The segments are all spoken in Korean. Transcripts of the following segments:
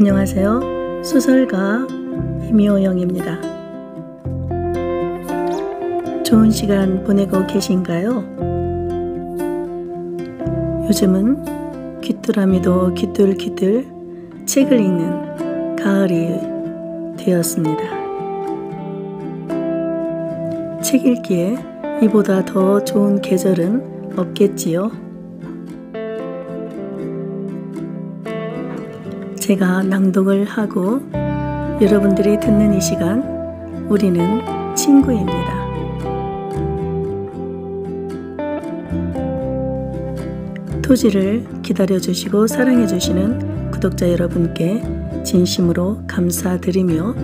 안녕하세요. 소설가 이미호영입니다. 좋은 시간 보내고 계신가요? 요즘은 귀뚜라미도 귀뚤귀뚤 책을 읽는 가을이 되었습니다. 책 읽기에 이보다 더 좋은 계절은 없겠지요. 제가 낭독을 하고 여러분들이 듣는 이 시간 우리는 친구입니다. 토지를 기다려주시고 사랑해주시는 구독자 여러분께 진심으로 감사드리며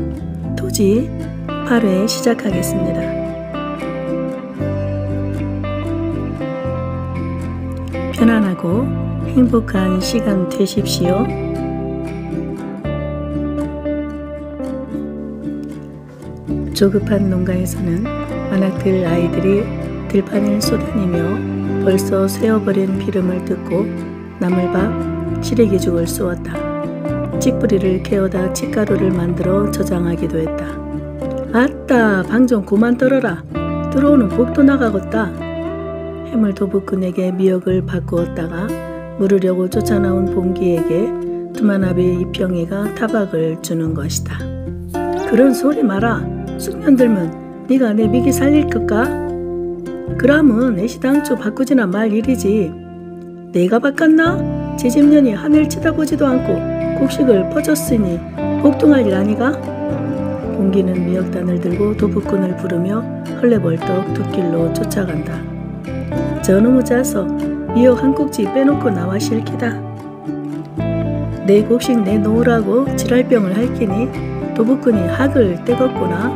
토지 8회 시작하겠습니다. 편안하고 행복한 시간 되십시오. 조급한 농가에서는 만학들 아이들이 들판을 쏘다니며 벌써 쇠어버린 비름을 뜯고 나물밥, 시래기죽을 쏘았다. 찌뿌리를 캐어다 칡가루를 만들어 저장하기도 했다. 아따 방좀 그만 떨어라. 들어오는 복도 나가겠다. 해물 도부꾼에게 미역을 바꾸었다가 물으려고 쫓아나온 봉기에게 두만아비 이평이가 타박을 주는 것이다. 그런 소리 마라. 숙년 들면 네가 내 미기 살릴 것까? 그러면 애시당초 바꾸지나 말 일이지. 내가 바꿨나? 제 집년이 하늘 쳐다보지도 않고 곡식을 퍼줬으니 복동할 일 아니가? 공기는 미역단을 들고 도부꾼을 부르며 헐레벌떡 뒷길로 쫓아간다. 저놈의 자서 미역 한 꼭지 빼놓고 나와 실기다. 내 곡식 내놓으라고 지랄병을 할기니 도부꾼이 학을 떼었구나.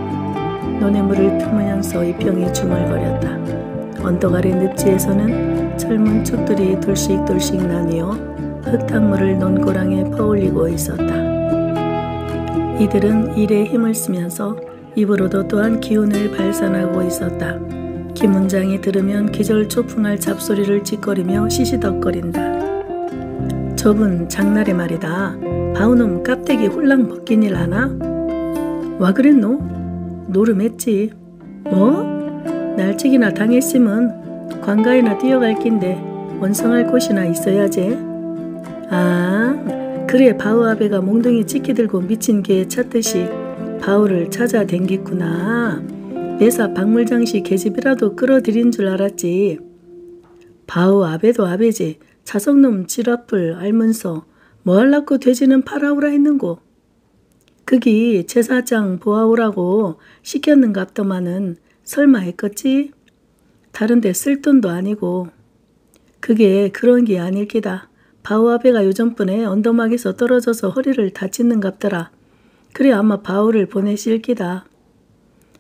논의 물을 품으면서 이병이 중얼거렸다. 언덕 아래 늪지에서는 젊은 축들이 둘씩둘씩 나뉘어 흙탕물을 논고랑에 퍼올리고 있었다. 이들은 일에 힘을 쓰면서 입으로도 또한 기운을 발산하고 있었다. 김 문장이 들으면 기절초풍할 잡소리를 짓거리며 시시덕거린다. 저분 장날에 말이다. 바우놈 깝대기 홀랑 벗긴 일 하나? 와 그랬노? 노름했지. 뭐? 날치기나 당했으면 관가에나 뛰어갈 낀데 원성할 곳이나 있어야지. 아, 그래 바우 아베가 몽둥이 찍기 들고 미친 개에 찾듯이 바우를 찾아 댕겼구나. 내사 박물장시 계집이라도 끌어들인 줄 알았지. 바우 아베도 아베지. 자석놈 지라풀 알면서 뭐 할라고 돼지는 팔아오라 했는고. 그기 제사장 보아오라고 시켰는갑더만은 설마 했겠지? 다른데 쓸 돈도 아니고 그게 그런 게 아닐 기다. 바우아베가 요전분에 언더막에서 떨어져서 허리를 다치는갑더라. 그래 아마 바우를 보내실 기다.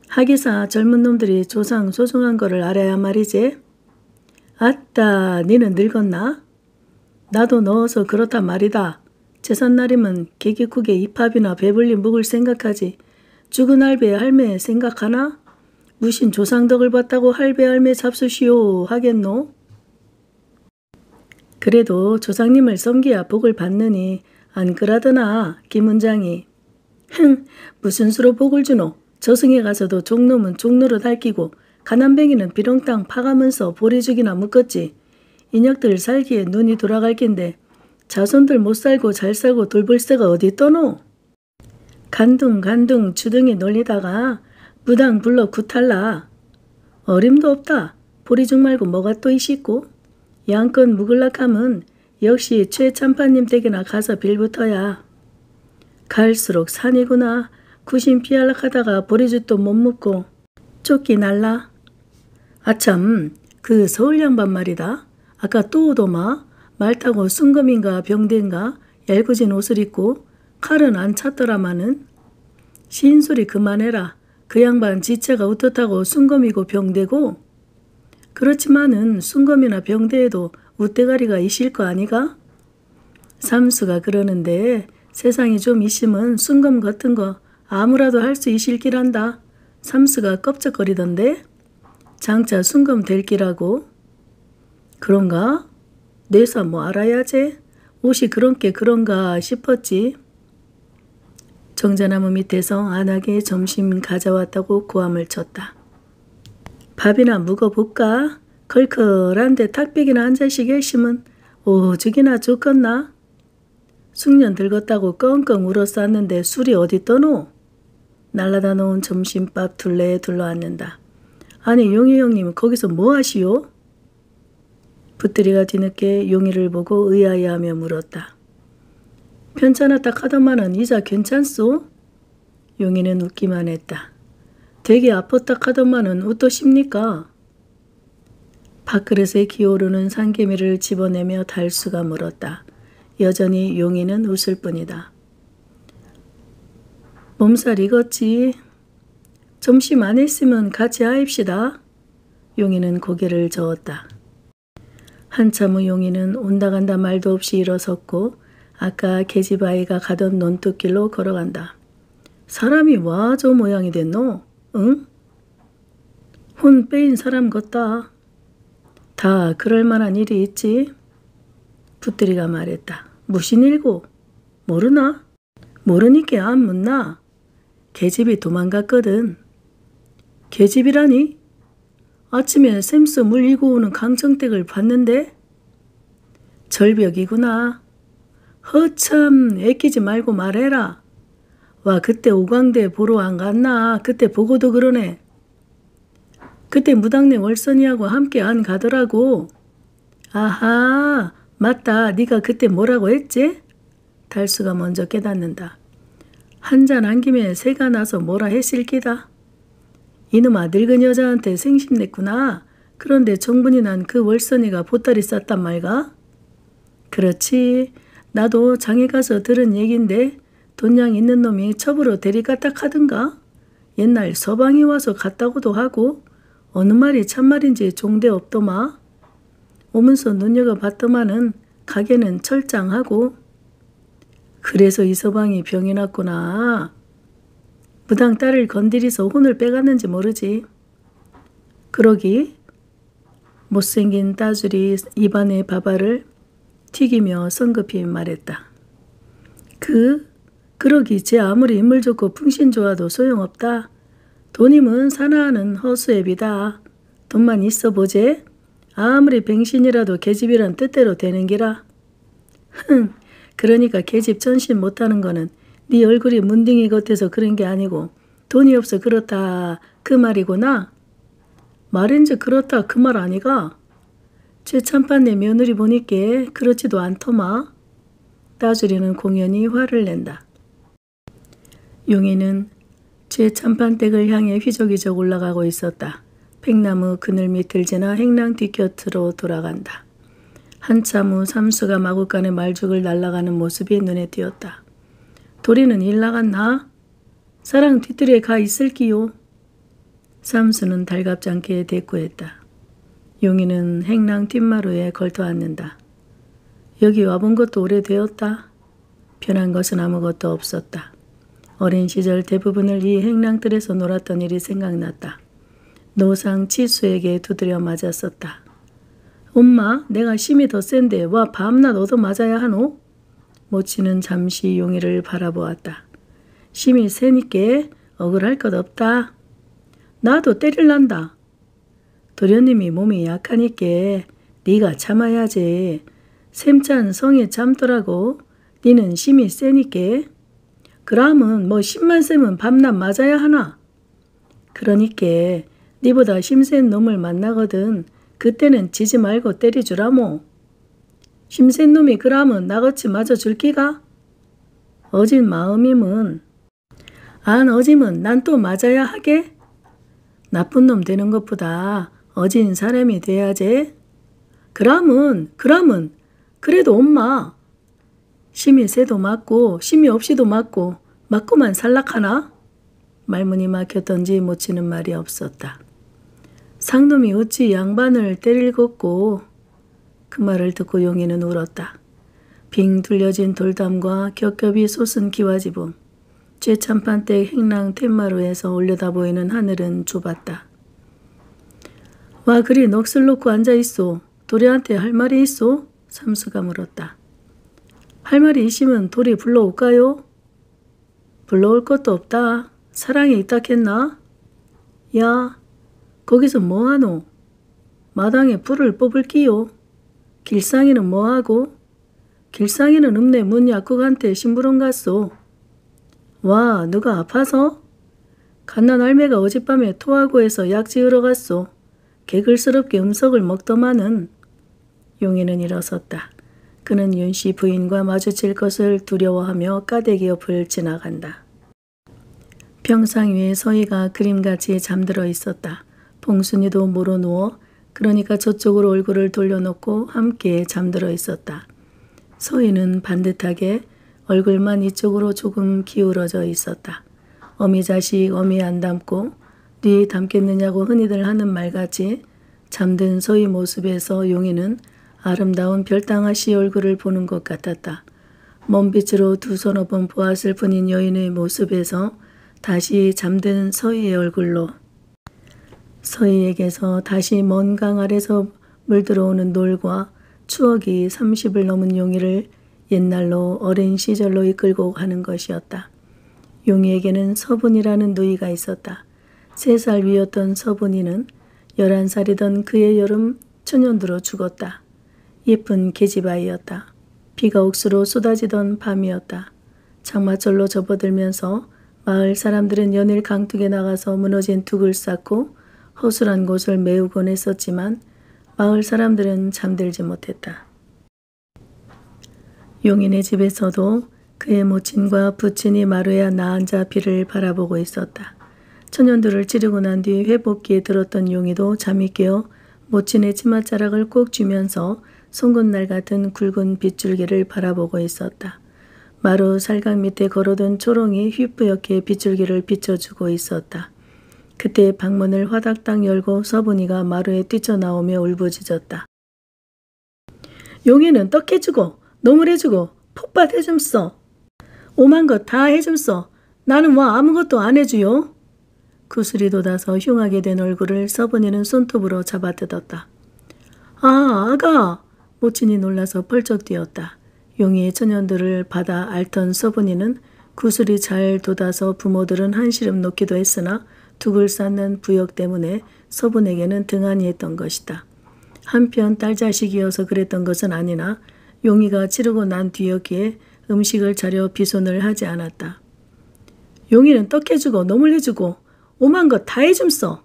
하기사 젊은 놈들이 조상 소중한 거를 알아야 말이지. 아따 니는 늙었나? 나도 넣어서 그렇단 말이다. 제삿날이면 개기국에 입합이나 배불리 묵을 생각하지. 죽은 할배 할매 생각하나? 무신 조상덕을 봤다고 할배 할매 잡수시오 하겠노? 그래도 조상님을 섬기야 복을 받느니 안 그러더나 김은장이. 흥 무슨 수로 복을 주노? 저승에 가서도 종놈은 종로로 달기고 가난뱅이는 비렁땅 파가면서 보리죽이나 묶었지. 인혁들 살기에 눈이 돌아갈 낀데 자손들 못 살고 잘 살고 돌볼 새가 어디 떠노? 간둥 간둥 주둥이 놀리다가 무당 불러 구탈라. 어림도 없다. 보리죽 말고 뭐가 또 있시고? 양껏 묵을락하면 역시 최참파님 댁이나 가서 빌부터야. 갈수록 산이구나. 구신 피할락하다가 보리죽도 못 묵고 쫓기 날라. 아참 그 서울 양반 말이다. 아까 또 오더마 말 타고 순금인가 병대인가 얄궂은 옷을 입고 칼은 안 찼더라마는 시인소리 그만해라. 그 양반 지체가 어떻다고 순검이고 병대고 그렇지만은 순검이나 병대에도 웃대가리가 있을 거 아니가? 삼수가 그러는데 세상이 좀 있으면 순검 같은 거 아무라도 할 수 있을 기란다. 삼수가 껍적거리던데 장차 순검 될 기라고. 그런가? 내사 뭐 알아야지. 옷이 그런 게 그런가 싶었지. 정자나무 밑에서 안하게 점심 가져왔다고 고함을 쳤다. 밥이나 묵어볼까? 걸컬한데 탁백이나 한 잔씩 계시면 오죽이나 좋겠나? 숙련 들었다고 끙끙 울어쌌는데 술이 어디 떠노? 날라다 놓은 점심밥 둘레에 둘러앉는다. 아니 용희 형님은 거기서 뭐 하시오? 붙들이가 뒤늦게 용희를 보고 의아해하며 물었다. 편찮았다 카더만은 이자 괜찮소? 용희는 웃기만 했다. 되게 아팠다 카더만은 어떠십니까? 밥그릇에 기어오르는 산개미를 집어내며 달수가 물었다. 여전히 용희는 웃을 뿐이다. 몸살 익었지. 점심 안 했으면 같이 하입시다. 용희는 고개를 저었다. 한참 후 용희는 온다 간다 말도 없이 일어섰고 아까 계집아이가 가던 논뚝길로 걸어간다. 사람이 와 저 모양이 됐노? 응? 혼 빼인 사람 같다. 다 그럴 만한 일이 있지. 붙들이가 말했다. 무슨 일고? 모르나? 모르니까 안 묻나? 계집이 도망갔거든. 계집이라니? 아침에 샘스 물리고 오는 강정댁을 봤는데? 절벽이구나. 허참 애끼지 말고 말해라. 와 그때 오광대 보러 안 갔나? 그때 보고도 그러네. 그때 무당네 월선이하고 함께 안 가더라고. 아하 맞다 네가 그때 뭐라고 했지? 달수가 먼저 깨닫는다. 한잔 한 김에 새가 나서 뭐라 했을 기다. 이놈 아 늙은 여자한테 생심냈구나. 그런데 정분이 난 그 월선이가 보따리 쌌단 말가? 그렇지. 나도 장에 가서 들은 얘긴데 돈양 있는 놈이 첩으로 데리갔다 카든가? 옛날 서방이 와서 갔다고도 하고 어느 말이 참말인지 종대 없더마. 오면서 눈여겨봤더만은 가게는 철장하고 그래서 이 서방이 병이 났구나. 무당 딸을 건드리서 혼을 빼갔는지 모르지. 그러기 못생긴 따줄이 입안에 밥알을 튀기며 성급히 말했다. 그 그러기 제 아무리 인물 좋고 풍신 좋아도 소용없다. 돈이면 사나하는 허수애비다. 돈만 있어 보제. 아무리 뱅신이라도 계집이란 뜻대로 되는 기라. 흥, 그러니까 계집 전신 못하는 거는 네 얼굴이 문딩이 같아서 그런 게 아니고 돈이 없어 그렇다 그 말이구나. 말인지 그렇다 그 말 아니가? 제 참판내 며느리 보니께 그렇지도 않더마. 따주리는 공연히 화를 낸다. 용이는 제 참판댁을 향해 휘적휘적 올라가고 있었다. 팽나무 그늘 밑을 지나 행랑 뒤곁으로 돌아간다. 한참 후 삼수가 마구간의 말죽을 날아가는 모습이 눈에 띄었다. 도리는 일 나갔나? 사랑 뒤뜰에 가 있을기요. 삼수는 달갑지 않게 대꾸했다. 용이는 행랑 뒷마루에 걸터앉는다. 여기 와본 것도 오래되었다. 변한 것은 아무것도 없었다. 어린 시절 대부분을 이 행랑들에서 놀았던 일이 생각났다. 노상 치수에게 두드려 맞았었다. 엄마, 내가 심이 더 센데 와 밤낮 얻어 맞아야 하노? 모치는 잠시 용이를 바라보았다. 심이 세니께 억울할 것 없다. 나도 때릴란다. 도련님이 몸이 약하니께 네가 참아야지. 샘찬 성에 참더라고. 니는 심이 세니께. 그러면 뭐 심만 세면 밤낮 맞아야 하나? 그러니께 니보다 심센 놈을 만나거든 그때는 지지 말고 때려주라모. 심센 놈이 그러면 나같이 맞아줄 기가? 어진 마음이면 안 어지면 난또 맞아야 하게? 나쁜 놈 되는 것보다 어진 사람이 돼야지. 그러면 그러면 그래도 엄마 심이 세도 맞고 심이 없이도 맞고 맞고만 살락하나? 말문이 막혔던지 못 치는 말이 없었다. 상놈이 어찌 양반을 때릴 것고 그 말을 듣고 용이는 울었다. 빙 둘려진 돌담과 겹겹이 솟은 기와지붕 쇠참판대 행랑 툇마루에서 올려다 보이는 하늘은 좁았다. 와 그리 넋을 놓고 앉아있소. 도리한테 할 말이 있소? 삼수가 물었다. 할 말이 있으면 도리 불러올까요? 불러올 것도 없다. 사랑이 있다겠나? 야, 거기서 뭐하노? 마당에 불을 뽑을 끼요. 길상이는 뭐하고? 길상이는 읍내 문 약국한테 심부름 갔소. 와, 누가 아파서? 갓난 알매가 어젯밤에 토하고 해서 약 지으러 갔소. 개글스럽게 음석을 먹더만은. 용이는 일어섰다. 그는 윤씨 부인과 마주칠 것을 두려워하며 까대기 옆을 지나간다. 평상 위에 서희가 그림같이 잠들어 있었다. 봉순이도 모로 누워 그러니까 저쪽으로 얼굴을 돌려놓고 함께 잠들어 있었다. 서희는 반듯하게 얼굴만 이쪽으로 조금 기울어져 있었다. 어미 자식 어미 안 닮고 네 닮겠느냐고 흔히들 하는 말같이 잠든 서희 모습에서 용이는 아름다운 별당아씨 얼굴을 보는 것 같았다. 먼 빛으로 두 서너 번 보았을 뿐인 여인의 모습에서 다시 잠든 서희의 얼굴로 서희에게서 다시 먼 강 아래서 물들어오는 놀과 추억이 30을 넘은 용이를 옛날로 어린 시절로 이끌고 가는 것이었다. 용이에게는 서분이라는 누이가 있었다. 세 살 위였던 서분이는 11살이던 그의 여름 천연두로 죽었다. 예쁜 계집아이였다. 비가 옥수로 쏟아지던 밤이었다. 장마철로 접어들면서 마을 사람들은 연일 강둑에 나가서 무너진 둑을 쌓고 허술한 곳을 메우곤 했었지만 마을 사람들은 잠들지 못했다. 용인의 집에서도 그의 모친과 부친이 마루에 나앉아 비를 바라보고 있었다. 천연두를 찌르고 난 뒤 회복기에 들었던 용이도 잠이 깨어 모친의 치맛자락을 꼭 쥐면서 송곳날 같은 굵은 빗줄기를 바라보고 있었다. 마루 살강 밑에 걸어둔 초롱이 휘뿌옇게 빗줄기를 비춰주고 있었다. 그때 방문을 화닥당 열고 서분이가 마루에 뛰쳐나오며 울부짖었다. 용이는 떡 해주고 노물 해주고 폭밭 해줌써. 오만 것 다 해줌써. 나는 와 아무것도 안 해주요. 구슬이 돋아서 흉하게 된 얼굴을 서분이는 손톱으로 잡아뜯었다. 아 아가 모친이 놀라서 펄쩍 뛰었다. 용이의 천연들을 받아 앓던 서분이는 구슬이 잘 돋아서 부모들은 한시름 놓기도 했으나 둑을 쌓는 부역 때문에 서분에게는 등한히 했던 것이다. 한편 딸 자식이어서 그랬던 것은 아니나 용이가 치르고 난 뒤였기에 음식을 차려 비손을 하지 않았다. 용이는 떡 해주고 노물 해주고 오만 것 다 해줌써.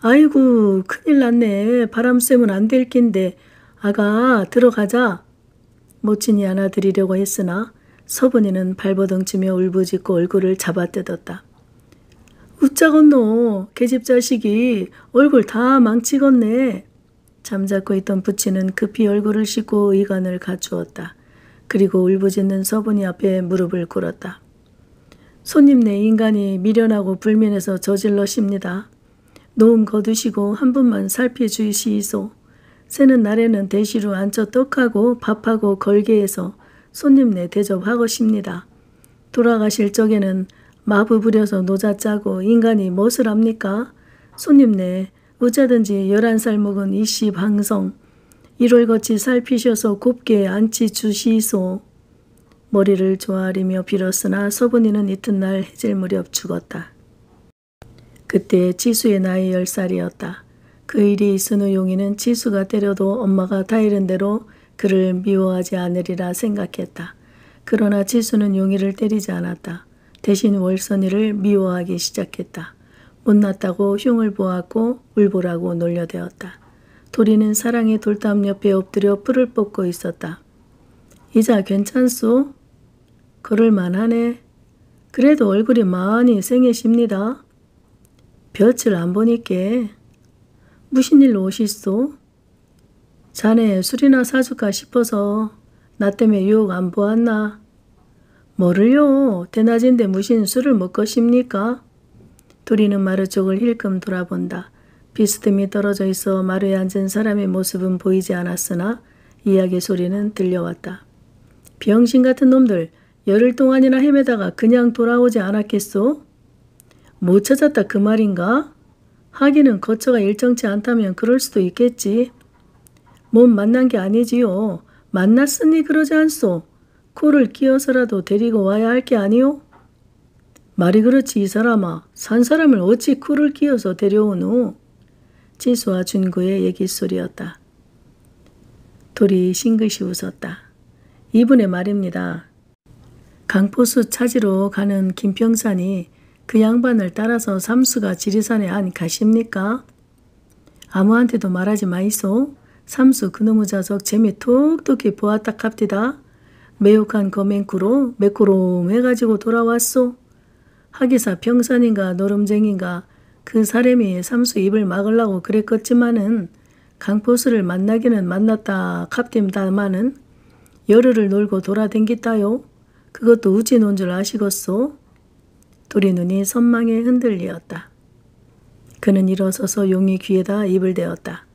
아이고 큰일 났네. 바람 쐬면 안 될 낀데 아가 들어가자. 모친이 안아드리려고 했으나 서분이는 발버둥치며 울부짖고 얼굴을 잡아뜯었다. 웃자건노 계집 자식이 얼굴 다 망치겠네. 잠자코 있던 부치는 급히 얼굴을 씻고 의관을 갖추었다. 그리고 울부짖는 서분이 앞에 무릎을 꿇었다. 손님네 인간이 미련하고 불면해서 저질러십니다. 노음 거두시고 한 분만 살펴주시이소. 새는 날에는 대시로 앉혀 떡하고 밥하고 걸게해서 손님네 대접하고십니다. 돌아가실 적에는 마부 부려서 노자 짜고 인간이 무엇을 합니까? 손님네 어쩌든지 열한 살 먹은 이씨 방성 일월같이 살피셔서 곱게 앉히 주시소. 머리를 조아리며 빌었으나 서분이는 이튿날 해질 무렵 죽었다. 그때 지수의 나이 열살이었다. 그 일이 있은 후 용이는 지수가 때려도 엄마가 다 이른 대로 그를 미워하지 않으리라 생각했다. 그러나 지수는 용이를 때리지 않았다. 대신 월선이를 미워하기 시작했다. 못났다고 흉을 보았고 울보라고 놀려대었다. 도리는 사랑의 돌담 옆에 엎드려 뿔을 뽑고 있었다. 이자 괜찮소? 그럴만하네. 그래도 얼굴이 많이 생기십니다. 볕을 안 보니께 무슨 일로 오시소? 자네 술이나 사줄까 싶어서 나 때문에 유혹 안 보았나? 뭐를요? 대낮인데 무슨 술을 먹것입니까? 둘이는 마루 쪽을 힐끔 돌아본다. 비스듬히 떨어져 있어 마루에 앉은 사람의 모습은 보이지 않았으나 이야기 소리는 들려왔다. 병신 같은 놈들 열흘 동안이나 헤매다가 그냥 돌아오지 않았겠소? 못 찾았다 그 말인가? 하기는 거처가 일정치 않다면 그럴 수도 있겠지. 몸 만난 게 아니지요. 만났으니 그러지 않소. 코를 끼어서라도 데리고 와야 할 게 아니오? 말이 그렇지 이 사람아 산 사람을 어찌 쿨을 끼어서 데려오누? 지수와 준구의 얘기소리였다. 둘이 싱긋이 웃었다. 이분의 말입니다. 강포수 찾으러 가는 김평산이 그 양반을 따라서 삼수가 지리산에 안 가십니까? 아무한테도 말하지 마이소. 삼수 그놈의 자석 재미 톡톡히 보았다 갑디다. 매혹한 거맹구로 매꾸롬해가지고 돌아왔소. 하기사 평산인가 노름쟁인가 그 사람이 삼수 입을 막으려고 그랬겠지만은 강포수를 만나기는 만났다 갑딤다마는 열흘을 놀고 돌아댕겼다요. 그것도 우찌 논줄 아시겠소? 둘이 눈이 선망에 흔들리었다. 그는 일어서서 용의 귀에다 입을 대었다.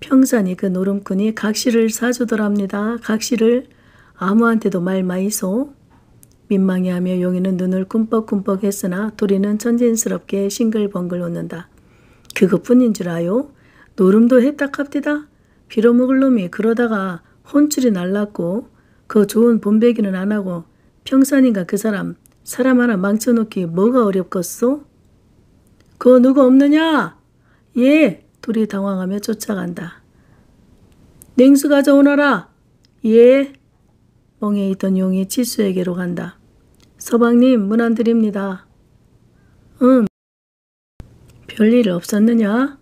평산이 그 노름꾼이 각시를 사주더랍니다. 각시를 아무한테도 말 마이소. 민망해하며 용이는 눈을 꿈뻑꿈뻑 했으나 둘이는 천진스럽게 싱글벙글 웃는다. 그것뿐인 줄 아요? 노름도 했다합디다. 빌어먹을 놈이 그러다가 혼쭐이 날랐고 그 좋은 본배기는 안 하고 평산인가 그 사람 사람 하나 망쳐놓기 뭐가 어렵겠소? 그 누구 없느냐? 예, 둘이 당황하며 쫓아간다. 냉수 가져오너라. 예. 멍에 있던 용이 치수에게로 간다. 서방님 문안 드립니다. 응. 별일 없었느냐?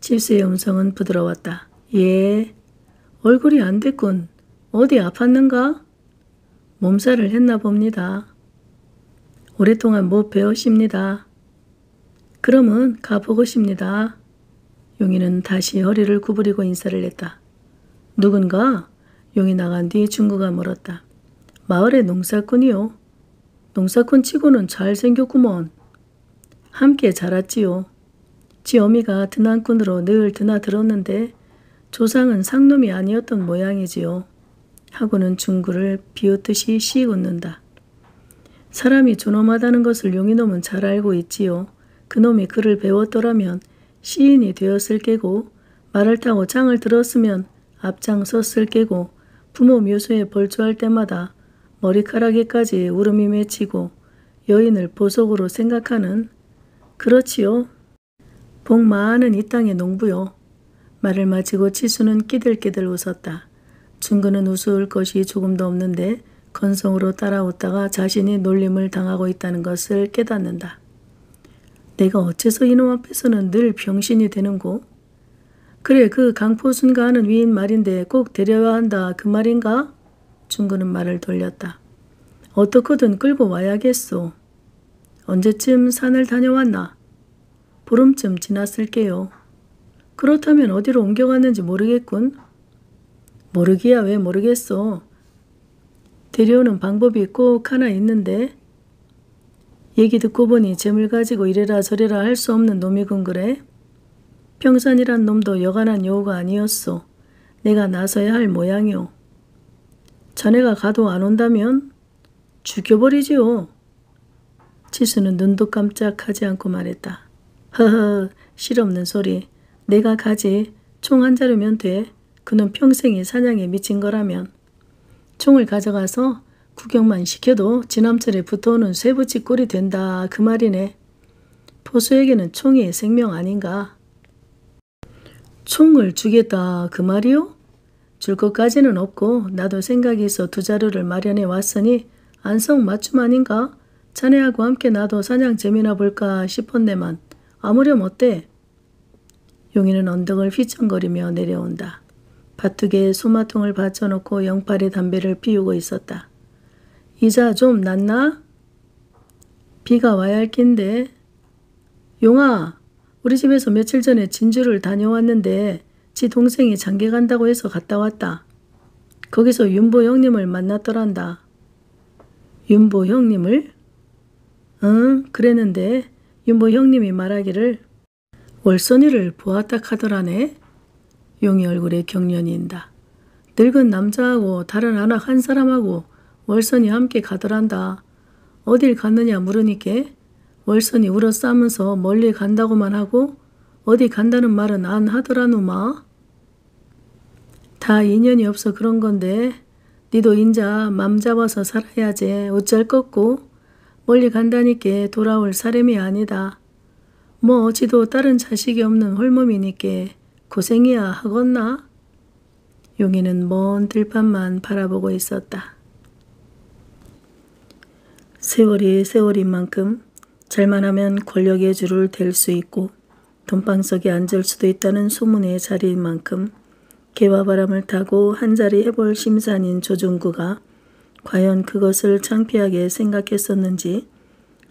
치수의 음성은 부드러웠다. 예. 얼굴이 안 됐군. 어디 아팠는가? 몸살을 했나 봅니다. 오랫동안 못 배우십니다. 그러면 가보고 십니다. 용이는 다시 허리를 구부리고 인사를 했다. 누군가? 용이 나간 뒤 중구가 물었다. 마을의 농사꾼이요. 농사꾼 치고는 잘생겼구먼. 함께 자랐지요. 지 어미가 드난꾼으로 늘 드나들었는데 조상은 상놈이 아니었던 모양이지요. 하고는 중구를 비웃듯이 씩 웃는다. 사람이 존엄하다는 것을 용이놈은 잘 알고 있지요. 그놈이 글을 배웠더라면 시인이 되었을 게고 말을 타고 장을 들었으면 앞장섰을 게고 부모 묘소에 벌초할 때마다 머리카락에까지 울음이 맺히고 여인을 보석으로 생각하는 그렇지요. 복 많은 이 땅의 농부요. 말을 마치고 치수는 끼들끼들 웃었다. 중근은 웃을 것이 조금도 없는데 건성으로 따라웃다가 자신이 놀림을 당하고 있다는 것을 깨닫는다. 내가 어째서 이놈 앞에서는 늘 병신이 되는고? 그래 그 강포순가 하는 위인 말인데 꼭 데려야 한다 그 말인가? 중근은 말을 돌렸다. 어떻거든 끌고 와야겠소. 언제쯤 산을 다녀왔나? 보름쯤 지났을게요. 그렇다면 어디로 옮겨갔는지 모르겠군. 모르기야 왜 모르겠어. 데려오는 방법이 꼭 하나 있는데 얘기 듣고 보니 재물 가지고 이래라 저래라 할 수 없는 놈이군 그래? 평산이란 놈도 여간한 여우가 아니었소. 내가 나서야 할 모양이오. 자네가 가도 안 온다면 죽여버리지요. 치수는 눈도 깜짝하지 않고 말했다. 허허 실없는 소리. 내가 가지. 총 한 자루면 돼. 그는 평생이 사냥에 미친 거라면. 총을 가져가서 구경만 시켜도 지남철에 붙어오는 쇠붙이 꼴이 된다 그 말이네. 포수에게는 총이 생명 아닌가. 총을 주겠다 그 말이요? 줄 것까지는 없고 나도 생각이 있어 두 자루를 마련해 왔으니 안성 맞춤 아닌가? 자네하고 함께 나도 사냥 재미나 볼까 싶었네만 아무렴 어때? 용이는 언덕을 휘청거리며 내려온다. 밭두개에 소마통을 받쳐놓고 영팔에 담배를 피우고 있었다. 이자 좀 낫나? 비가 와야 할 낀데. 용아, 우리 집에서 며칠 전에 진주를 다녀왔는데 지 동생이 장계 간다고 해서 갔다 왔다. 거기서 윤보 형님을 만났더란다. 윤보 형님을? 응, 그랬는데 윤보 형님이 말하기를 월선이를 보았다 카더라네. 용이 얼굴에 경련이 인다. 늙은 남자하고 다른 아낙 한 사람하고 월선이 함께 가더란다. 어딜 갔느냐 물으니께 월선이 울어 싸면서 멀리 간다고만 하고 어디 간다는 말은 안 하더라 누마. 다 인연이 없어 그런 건데 니도 인자 맘 잡아서 살아야지 어쩔 것고 멀리 간다니께 돌아올 사람이 아니다. 뭐 어찌도 다른 자식이 없는 홀몸이니께 고생이야 하겄나? 용이는 먼 들판만 바라보고 있었다. 세월이 세월인 만큼 잘만 하면 권력의 줄을 댈수 있고 돈방석에 앉을 수도 있다는 소문의 자리인 만큼 개와 바람을 타고 한자리 해볼 심산인 조중구가 과연 그것을 창피하게 생각했었는지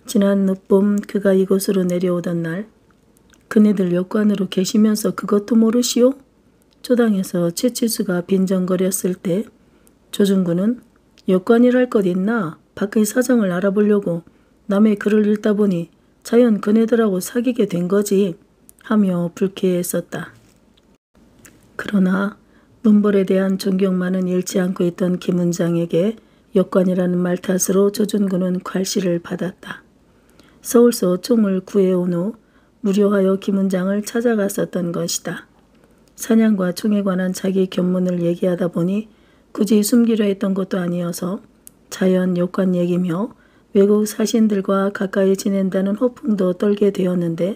지난 늦봄 그가 이곳으로 내려오던 날 그네들 역관으로 계시면서 그것도 모르시오? 초당에서 최치수가 빈정거렸을 때 조중구는 역관이랄 것 있나 밖의 사정을 알아보려고 남의 글을 읽다 보니 자연 그네들하고 사귀게 된 거지 하며 불쾌했었다. 그러나 문벌에 대한 존경만은 잃지 않고 있던 김은장에게 역관이라는 말 탓으로 조준구는 괄시를 받았다. 서울서 총을 구해온 후 무료하여 김은장을 찾아갔었던 것이다. 사냥과 총에 관한 자기 견문을 얘기하다 보니 굳이 숨기려 했던 것도 아니어서 자연 역관 얘기며 외국 사신들과 가까이 지낸다는 호풍도 떨게 되었는데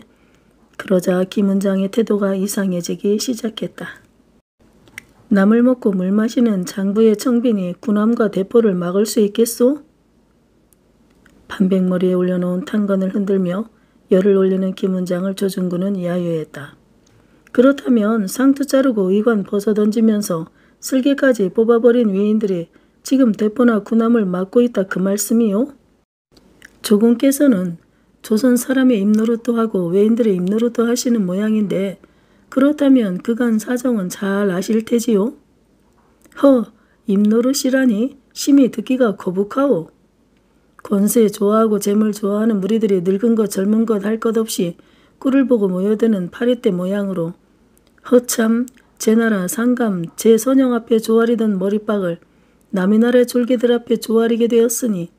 그러자 김은장의 태도가 이상해지기 시작했다. 남을 먹고 물 마시는 장부의 청빈이 군함과 대포를 막을 수 있겠소? 반백머리에 올려놓은 탄건을 흔들며 열을 올리는 김은장을 조준구는 야유했다. 그렇다면 상투 자르고 의관 벗어던지면서 슬개까지 뽑아버린 위인들이 지금 대포나 군함을 막고 있다 그 말씀이요? 조공께서는 조선 사람의 입노릇도 하고 외인들의 입노릇도 하시는 모양인데 그렇다면 그간 사정은 잘 아실 테지요? 허, 입노릇이라니 심히 듣기가 거북하오. 권세 좋아하고 재물 좋아하는 무리들이 늙은 것 젊은 것 할 것 없이 꿀을 보고 모여드는 파리떼 모양으로 허참 제 나라 상감 제 선영 앞에 조아리던 머리박을 남의 나라의 졸개들 앞에 조아리게 되었으니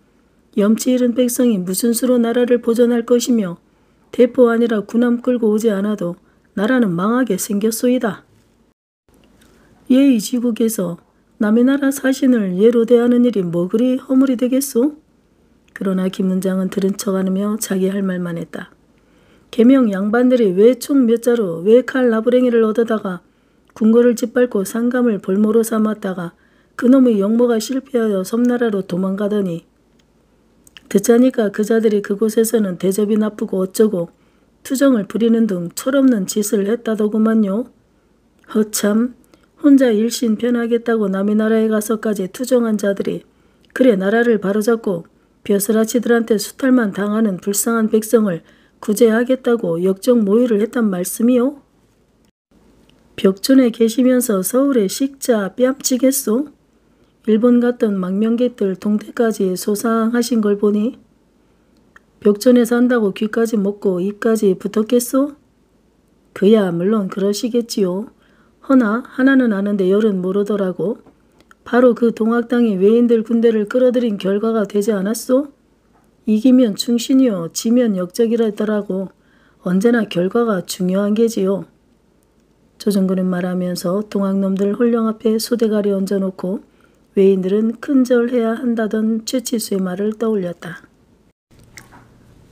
염치 잃은 백성이 무슨 수로 나라를 보존할 것이며 대포 아니라 군함 끌고 오지 않아도 나라는 망하게 생겼소이다. 예의 지국에서 남의 나라 사신을 예로 대하는 일이 뭐 그리 허물이 되겠소? 그러나 김문장은 들은 척 하며 자기 할 말만 했다. 개명 양반들이 왜 총 몇 자로 왜칼 나부랭이를 얻어다가 궁궐을 짓밟고 상감을 볼모로 삼았다가 그놈의 영모가 실패하여 섬나라로 도망가더니 듣자니까 그자들이 그곳에서는 대접이 나쁘고 어쩌고 투정을 부리는 등 철없는 짓을 했다더구만요. 허참 혼자 일신 변하겠다고 남의 나라에 가서까지 투정한 자들이 그래 나라를 바로잡고 벼슬아치들한테 수탈만 당하는 불쌍한 백성을 구제하겠다고 역적 모의를 했단 말씀이요? 벽촌에 계시면서 서울에 식자 뺨치겠소? 일본 갔던 망명객들 동태까지 소상하신 걸 보니 벽전에 산다고 귀까지 먹고 입까지 붙었겠소? 그야 물론 그러시겠지요. 허나 하나는 아는데 열은 모르더라고. 바로 그 동학당이 외인들 군대를 끌어들인 결과가 되지 않았소? 이기면 충신이요 지면 역적이라더라고. 언제나 결과가 중요한 게지요. 조정근은 말하면서 동학놈들 홀령 앞에 소대가리 얹어놓고 외인들은 큰절해야 한다던 최치수의 말을 떠올렸다.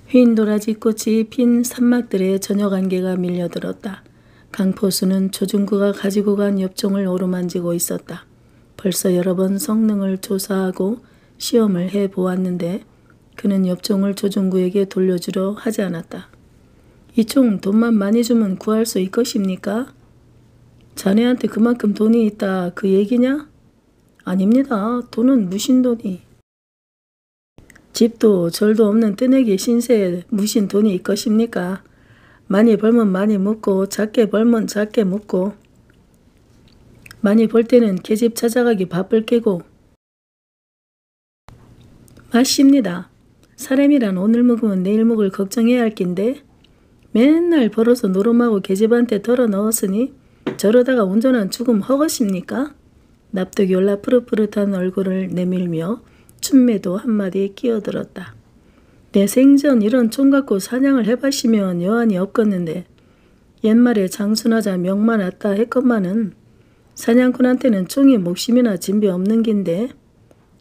흰 도라지 꽃이 핀 산막들의 저녁 안개가 밀려들었다. 강포수는 조중구가 가지고 간 엽종을 오르만지고 있었다. 벌써 여러 번 성능을 조사하고 시험을 해 보았는데 그는 엽종을 조중구에게 돌려주려 하지 않았다. 이 총 돈만 많이 주면 구할 수 있것입니까? 자네한테 그만큼 돈이 있다 그 얘기냐? 아닙니다. 돈은 무신돈이. 집도 절도 없는 뜨내기 신세에 무신 돈이 있것입니까? 많이 벌면 많이 먹고 작게 벌면 작게 먹고 많이 벌 때는 계집 찾아가기 바쁠 깨고 맞습니다. 사람이란 오늘 먹으면 내일 먹을 걱정해야 할 낀데 맨날 벌어서 노름하고 계집한테 덜어 넣었으니 저러다가 운전한 죽음 허것입니까? 납득이 올라 푸릇푸릇한 얼굴을 내밀며 춘매도 한마디 끼어들었다. 내 생전 이런 총 갖고 사냥을 해봤시면 여한이 없겠는데 옛말에 장순하자 명만 왔다 했건만은 사냥꾼한테는 총이 목심이나 진비 없는 긴데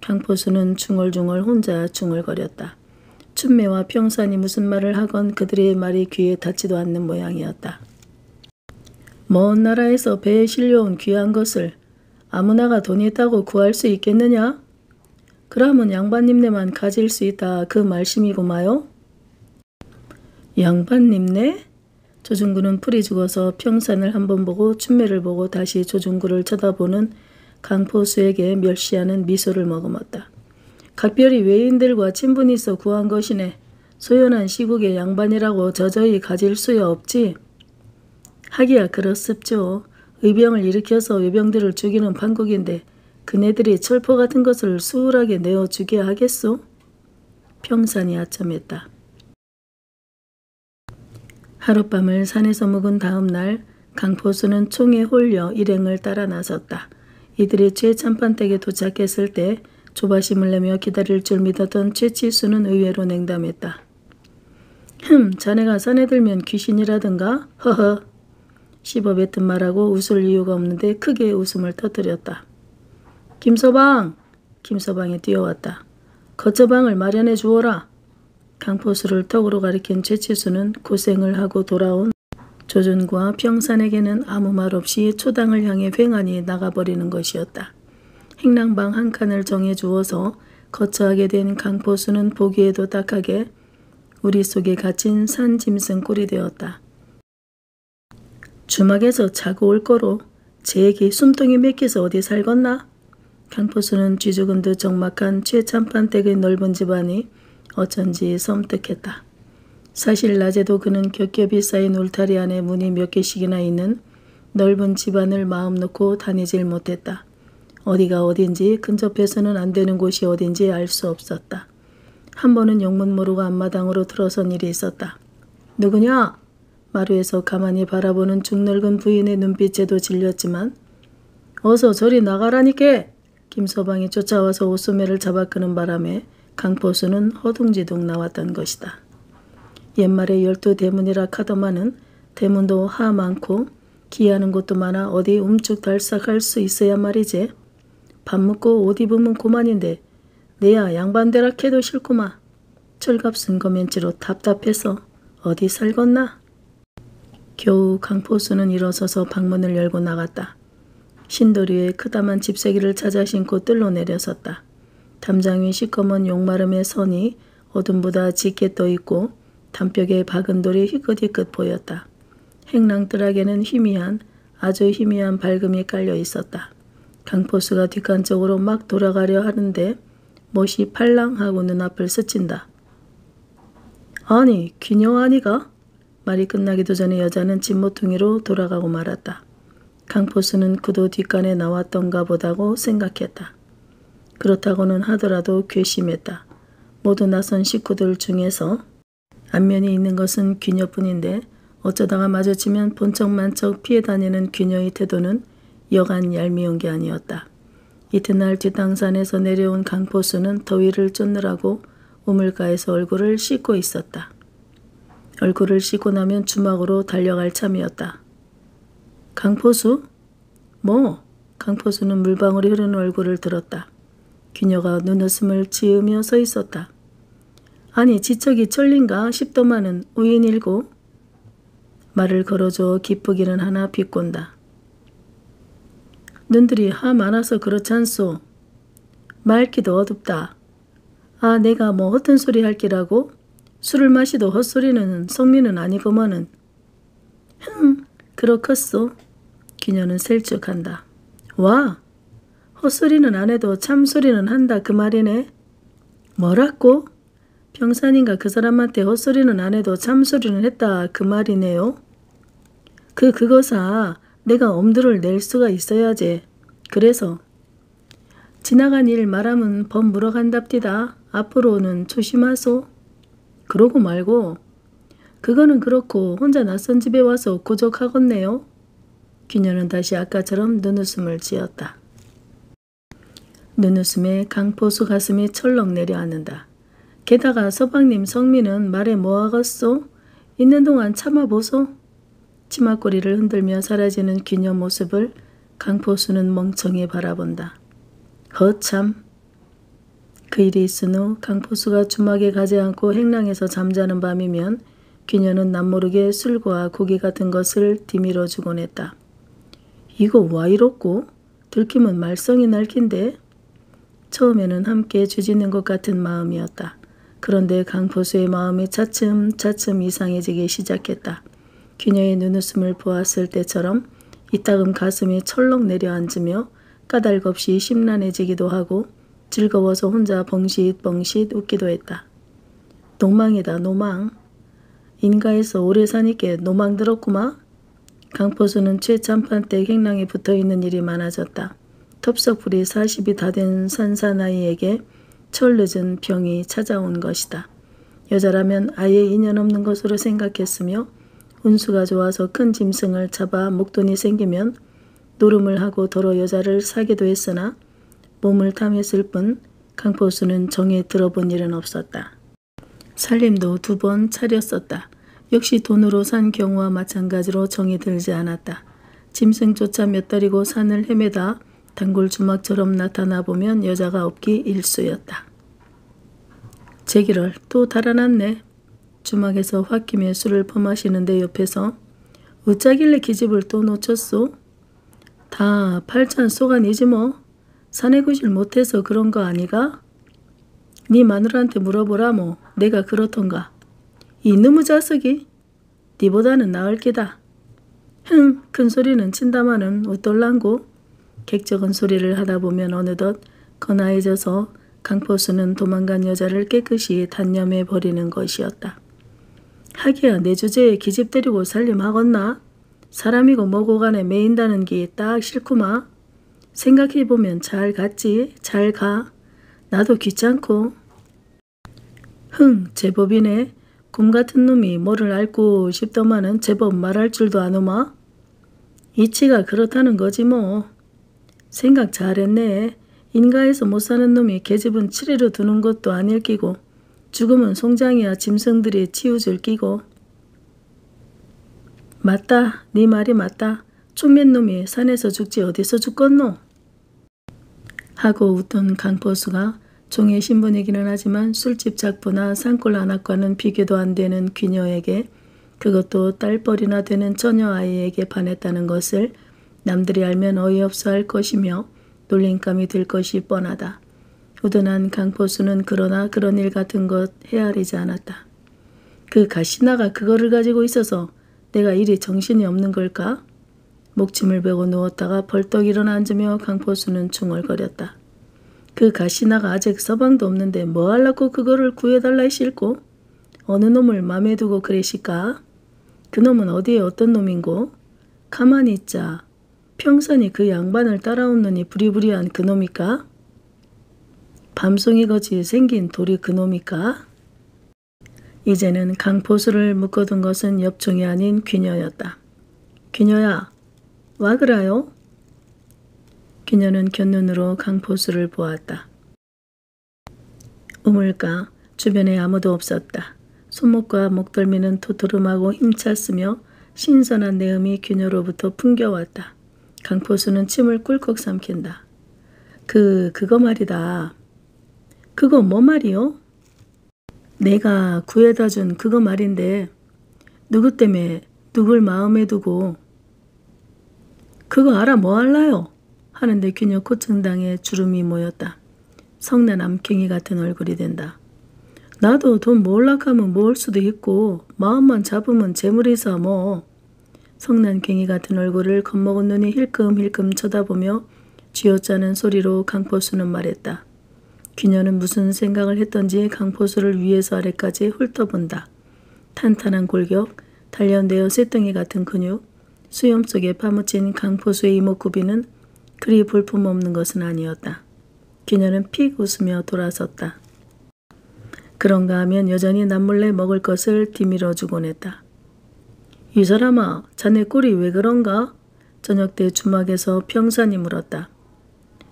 강포수는 중얼중얼 혼자 중얼거렸다. 춘매와 평산이 무슨 말을 하건 그들의 말이 귀에 닿지도 않는 모양이었다. 먼 나라에서 배에 실려온 귀한 것을 아무나가 돈이 있다고 구할 수 있겠느냐? 그러면 양반님네만 가질 수 있다 그 말씀이고마요? 양반님네? 조중구는 풀이 죽어서 평산을 한번 보고 춘매를 보고 다시 조중구를 쳐다보는 강포수에게 멸시하는 미소를 머금었다. 각별히 외인들과 친분이 있어 구한 것이네. 소연한 시국의 양반이라고 저저히 가질 수야 없지. 하기야 그렇습죠. 의병을 일으켜서 외병들을 죽이는 판국인데 그네들이 철포 같은 것을 수월하게 내어 주게 하겠소? 평산이 아첨했다. 하룻밤을 산에서 묵은 다음 날 강포수는 총에 홀려 일행을 따라 나섰다. 이들이 최참판댁에 도착했을 때 조바심을 내며 기다릴 줄 믿었던 최치수는 의외로 냉담했다. 흠, 자네가 산에 들면 귀신이라든가? 허허. 씹어뱉은 말하고 웃을 이유가 없는데 크게 웃음을 터뜨렸다. 김서방! 김서방이 뛰어왔다. 거처방을 마련해 주어라. 강포수를 턱으로 가리킨 최치수는 고생을 하고 돌아온 조준과 평산에게는 아무 말 없이 초당을 향해 횡하니 나가버리는 것이었다. 행랑방 한 칸을 정해 주어서 거처하게 된 강포수는 보기에도 딱하게 우리 속에 갇힌 산 짐승 꼴이 되었다. 주막에서 자고 올 거로 제 얘기 숨통이 맥혀서 어디 살겄나? 강포수는 쥐죽은 듯 적막한 최참판 댁의 넓은 집안이 어쩐지 섬뜩했다. 사실 낮에도 그는 겹겹이 쌓인 울타리 안에 문이 몇 개씩이나 있는 넓은 집안을 마음 놓고 다니질 못했다. 어디가 어딘지 근접해서는 안 되는 곳이 어딘지 알 수 없었다. 한 번은 영문 모르고 앞마당으로 들어선 일이 있었다. 누구냐? 마루에서 가만히 바라보는 중늙은 부인의 눈빛에도 질렸지만 어서 저리 나가라니께! 김서방이 쫓아와서 옷소매를 잡아 끄는 바람에 강포수는 허둥지둥 나왔던 것이다. 옛말에 열두 대문이라 카더만은 대문도 하 많고 기하는 곳도 많아 어디 움쭉달싹할 수 있어야 말이지. 밥 먹고 옷 입으면 고만인데 내야 양반대라 캐도 싫구마. 철갑순 거면지로 답답해서 어디 살겄나? 겨우 강포수는 일어서서 방문을 열고 나갔다. 신도리에 크다만 집세기를 찾아 신고 뜰로 내려섰다. 담장 위 시커먼 용마름의 선이 어둠보다 짙게 떠있고 담벽에 박은 돌이 희끗희끗 보였다. 행랑뜰락에는 희미한 아주 희미한 밝음이 깔려 있었다. 강포수가 뒷간 쪽으로 막 돌아가려 하는데 못이 팔랑하고 눈앞을 스친다. 아니 귀녀 아니가? 말이 끝나기도 전에 여자는 집모퉁이로 돌아가고 말았다. 강포수는 그도 뒷간에 나왔던가 보다고 생각했다. 그렇다고는 하더라도 괘씸했다. 모두 낯선 식구들 중에서 안면이 있는 것은 귀녀뿐인데 어쩌다가 마주치면 본척만척 피해 다니는 귀녀의 태도는 여간 얄미운 게 아니었다. 이튿날 뒷당산에서 내려온 강포수는 더위를 쫓느라고 우물가에서 얼굴을 씻고 있었다. 얼굴을 씻고 나면 주막으로 달려갈 참이었다. 강포수? 뭐? 강포수는 물방울이 흐르는 얼굴을 들었다. 귀녀가 눈웃음을 지으며 서 있었다. 아니 지척이 천린가 싶더만은 우인일고 말을 걸어줘 기쁘기는 하나 비꼰다. 눈들이 하 많아서 그렇지 않소. 맑기도 어둡다. 아 내가 뭐 허튼 소리 할 기라고? 술을 마시도 헛소리는 성미는 아니고만은. 흠 그렇겠소. 기녀는 셀쭉한다. 와 헛소리는 안 해도 참소리는 한다 그 말이네. 뭐라고? 평산인가 그 사람한테 헛소리는 안 해도 참소리는 했다 그 말이네요. 그 그거사 내가 엄두를 낼 수가 있어야지. 그래서 지나간 일 말하면 법 물어간답디다. 앞으로는 조심하소. 그러고 말고 그거는 그렇고 혼자 낯선 집에 와서 고적하겠네요. 귀녀는 다시 아까처럼 눈웃음을 지었다. 눈웃음에 강포수 가슴이 철렁 내려앉는다. 게다가 서방님 성민은 말에 뭐하겠소? 있는 동안 참아보소. 치마꼬리를 흔들며 사라지는 귀녀 모습을 강포수는 멍청히 바라본다. 허참. 그 일이 있은 후 강포수가 주막에 가지 않고 행랑에서 잠자는 밤이면 귀녀는 남모르게 술과 고기 같은 것을 디밀어 주곤 했다. 이거 와 이렇고 들키면 말썽이 날긴데 처음에는 함께 주짖는 것 같은 마음이었다. 그런데 강포수의 마음이 차츰 차츰 이상해지기 시작했다. 귀녀의 눈웃음을 보았을 때처럼 이따금 가슴이 철렁 내려앉으며 까닭없이 심란해지기도 하고 즐거워서 혼자 벙싯벙싯 웃기도 했다. 노망이다 노망. 인가에서 오래 사니께 노망 들었구마. 강포수는 최참판때 행랑에 붙어있는 일이 많아졌다. 텁석풀이 40이 다 된 산사나이에게 철 늦은 병이 찾아온 것이다. 여자라면 아예 인연 없는 것으로 생각했으며 운수가 좋아서 큰 짐승을 잡아 목돈이 생기면 노름을 하고 더러 여자를 사기도 했으나 몸을 탐했을 뿐 강포수는 정에 들어본 일은 없었다. 살림도 두 번 차렸었다. 역시 돈으로 산 경우와 마찬가지로 정이 들지 않았다. 짐승조차 몇 달이고 산을 헤매다 단골 주막처럼 나타나 보면 여자가 없기 일쑤였다. 제기를 또 달아났네. 주막에서 홧김에 술을 퍼마시는데 옆에서 어짜길래 기집을 또 놓쳤소? 다 팔찬 소간이지 뭐. 사내 구실 못해서 그런 거 아니가? 네 마누라한테 물어보라 뭐 내가 그렇던가. 이놈의 자석이 니보다는 나을 게다. 흥, 큰 소리는 친다마는 웃돌랑고 객적은 소리를 하다 보면 어느덧 거나해져서 강포수는 도망간 여자를 깨끗이 단념해 버리는 것이었다. 하기야 내 주제에 기집 데리고 살림하겠나? 사람이고 뭐고 간에 매인다는 게 딱 싫구마. 생각해보면 잘 갔지? 잘 가. 나도 귀찮고. 흥, 제법이네. 곰 같은 놈이 뭐를 알고 싶더만은 제법 말할 줄도 아노마. 이치가 그렇다는 거지 뭐. 생각 잘했네. 인가에서 못 사는 놈이 계집은 치레로 두는 것도 아닐 끼고 죽으면 송장이야 짐승들이 치우줄 끼고 맞다 네 말이 맞다 촌맨 놈이 산에서 죽지 어디서 죽겠노 하고 웃던 강포수가 종의 신분이기는 하지만 술집 작부나 산골 안악과는 비교도 안 되는 귀녀에게 그것도 딸뻘이나 되는 처녀 아이에게 반했다는 것을 남들이 알면 어이없어 할 것이며 놀림감이 들 것이 뻔하다. 우둔한 강포수는 그러나 그런 일 같은 것 헤아리지 않았다. 그 가시나가 그거를 가지고 있어서 내가 일이 정신이 없는 걸까? 목침을 베고 누웠다가 벌떡 일어나 앉으며 강포수는 중얼거렸다. 그 가시나가 아직 서방도 없는데 뭐 하려고 그거를 구해달라 했실고? 어느 놈을 맘에 두고 그래실까? 그 놈은 어디에 어떤 놈인고? 가만히 있자. 평산이 그 양반을 따라오느니 부리부리한 그놈이까? 밤송이거지 생긴 돌이 그놈이까? 이제는 강포수를 묶어둔 것은 엽종이 아닌 귀녀였다. 귀녀야, 와 그라요? 귀녀는 곁눈으로 강포수를 보았다. 우물가 주변에 아무도 없었다. 손목과 목덜미는 토토름하고 힘찼으며 신선한 내음이 귀녀로부터 풍겨왔다. 강포수는 침을 꿀꺽 삼킨다. 그, 그거 말이다. 그거 뭐 말이요? 내가 구해다 준 그거 말인데 누구 때문에 누굴 마음에 두고 그거 알아 뭐 할라요? 하는데 귀녀 코층당에 주름이 모였다. 성난 암캥이 같은 얼굴이 된다. 나도 돈 몰락하면 모을 수도 있고 마음만 잡으면 재물이사 뭐 성난갱이 같은 얼굴을 겁먹은 눈이 힐끔힐끔 쳐다보며 쥐어짜는 소리로 강포수는 말했다. 귀녀는 무슨 생각을 했던지 강포수를 위에서 아래까지 훑어본다. 탄탄한 골격, 단련되어 쇠덩이 같은 근육, 수염 속에 파묻힌 강포수의 이목구비는 그리 볼품없는 것은 아니었다. 귀녀는 픽 웃으며 돌아섰다. 그런가 하면 여전히 남몰래 먹을 것을 디밀어 주곤 했다. 이 사람아, 자네 꼴이 왜 그런가? 저녁 때 주막에서 평산이 물었다.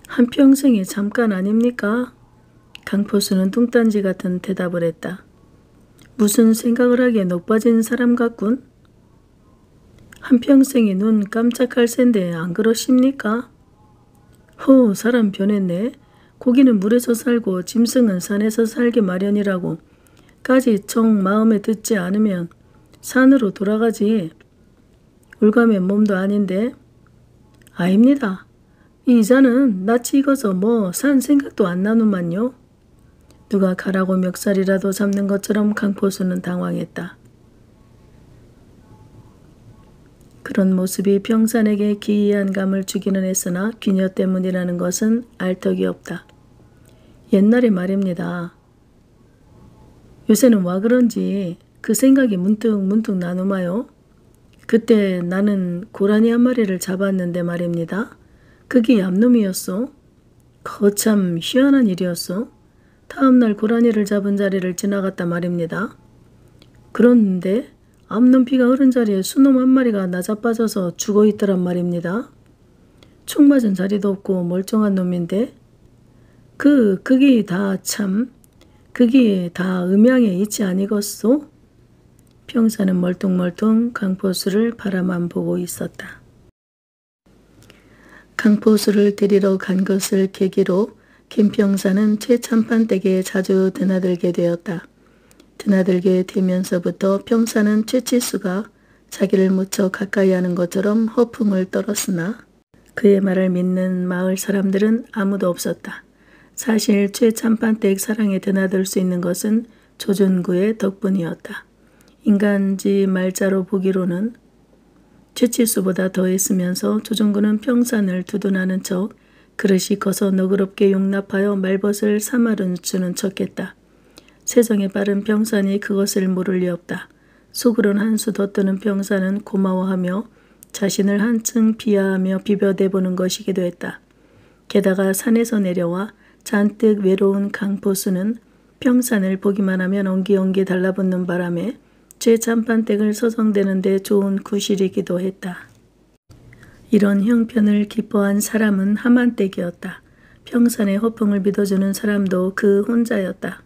한평생이 잠깐 아닙니까? 강포수는 뚱딴지 같은 대답을 했다. 무슨 생각을 하기에 녹 빠진 사람 같군? 한평생이 눈 깜짝할 센데 안 그러십니까? 호, 사람 변했네. 고기는 물에서 살고 짐승은 산에서 살기 마련이라고 까지 정 마음에 듣지 않으면 산으로 돌아가지. 울가면 몸도 아닌데. 아닙니다. 이 이자는 낯이 익어서 뭐 산 생각도 안 나누만요. 누가 가라고 멱살이라도 잡는 것처럼 강포수는 당황했다. 그런 모습이 평산에게 기이한 감을 주기는 했으나 귀녀 때문이라는 것은 알턱이 없다. 옛날에 말입니다. 요새는 와 그런지 그 생각이 문득 문득 나누마요. 그때 나는 고라니 한 마리를 잡았는데 말입니다. 그게 얌놈이었어. 거참 희한한 일이었어. 다음날 고라니를 잡은 자리를 지나갔다 말입니다. 그런데 암놈 피가 흐른 자리에 수놈 한 마리가 나자빠져서 죽어 있더란 말입니다. 총 맞은 자리도 없고 멀쩡한 놈인데 그 그게 다 참 그게 다 음양에 있지 아니겠소? 평사는 멀뚱멀뚱 강포수를 바라만 보고 있었다. 강포수를 데리러 간 것을 계기로 김평사는 최참판 댁에 자주 드나들게 되었다. 드나들게 되면서부터 평사는 최치수가 자기를 무척 가까이 하는 것처럼 허풍을 떨었으나 그의 말을 믿는 마을 사람들은 아무도 없었다. 사실 최참판댁 사랑에 드나들 수 있는 것은 조준구의 덕분이었다. 인간지 말자로 보기로는 최치수보다 더했으면서 조준구는 평산을 두둔하는 척 그릇이 커서 너그럽게 용납하여 말벗을 사마른 주는 척했다. 세상에 빠른 평산이 그것을 모를 리 없다. 속으론 한 수 더 뜨는 평산은 고마워하며 자신을 한층 비하하며 비벼대보는 것이기도 했다. 게다가 산에서 내려와 잔뜩 외로운 강포수는 평산을 보기만 하면 엉기엉기 달라붙는 바람에 제 잠판댁을 서성대는데 좋은 구실이기도 했다. 이런 형편을 기뻐한 사람은 하만댁이었다. 평산의 허풍을 믿어주는 사람도 그 혼자였다.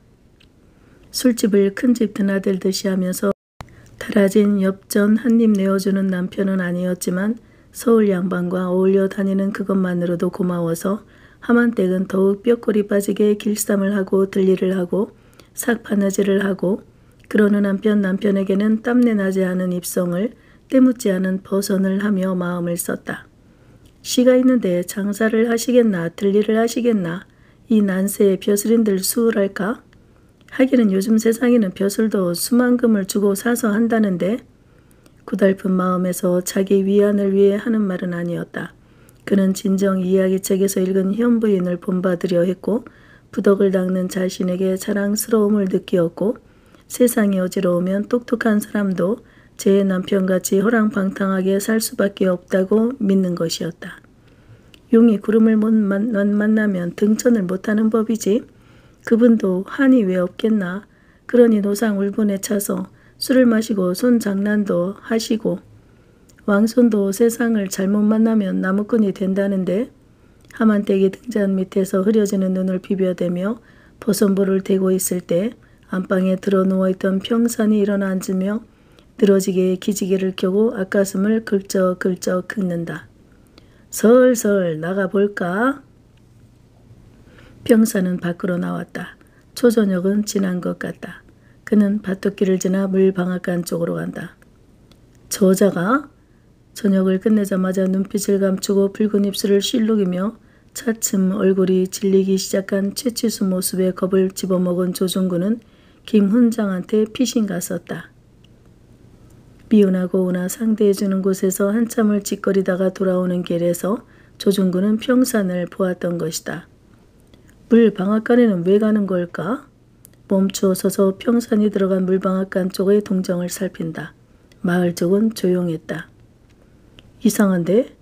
술집을 큰 집 드나들 듯이 하면서 달아진 엽전 한 입 내어주는 남편은 아니었지만 서울 양반과 어울려 다니는 그것만으로도 고마워서 하만댁은 더욱 뼈골이 빠지게 길쌈을 하고 들리를 하고 삭 바느질을 하고 그러는 한편 남편에게는 땀내 나지 않은 입성을 때묻지 않은 버선을 하며 마음을 썼다. 시가 있는데 장사를 하시겠나 들리를 하시겠나 이 난세에 벼슬인들 수월할까? 하기는 요즘 세상에는 벼슬도 수만금을 주고 사서 한다는데 고달픈 마음에서 자기 위안을 위해 하는 말은 아니었다. 그는 진정 이야기책에서 읽은 현부인을 본받으려 했고 부덕을 닦는 자신에게 자랑스러움을 느끼었고 세상이 어지러우면 똑똑한 사람도 제 남편같이 허랑방탕하게 살 수밖에 없다고 믿는 것이었다. 용이 구름을 못 만나면 등천을 못하는 법이지 그분도 한이 왜 없겠나 그러니 노상 울분에 차서 술을 마시고 손 장난도 하시고 왕손도 세상을 잘못 만나면 나무꾼이 된다는데 하만댁이 등잔 밑에서 흐려지는 눈을 비벼대며 버선볼을 대고 있을 때 안방에 들어 누워있던 평산이 일어나 앉으며 늘어지게 기지개를 켜고 앞가슴을 긁적긁적 긁는다. 설설 나가볼까? 평산은 밖으로 나왔다. 초저녁은 지난 것 같다. 그는 밭토끼를 지나 물방앗간 쪽으로 간다. 저자가 저녁을 끝내자마자 눈빛을 감추고 붉은 입술을 실룩이며 차츰 얼굴이 질리기 시작한 최치수 모습에 겁을 집어먹은 조종구는 김훈장한테 피신 갔었다. 미운하고 오나 상대해주는 곳에서 한참을 짓거리다가 돌아오는 길에서 조종구는 평산을 보았던 것이다. 물방앗간에는 왜 가는 걸까? 멈추어 서서 평산이 들어간 물방앗간 쪽의 동정을 살핀다. 마을 쪽은 조용했다. 이상한데?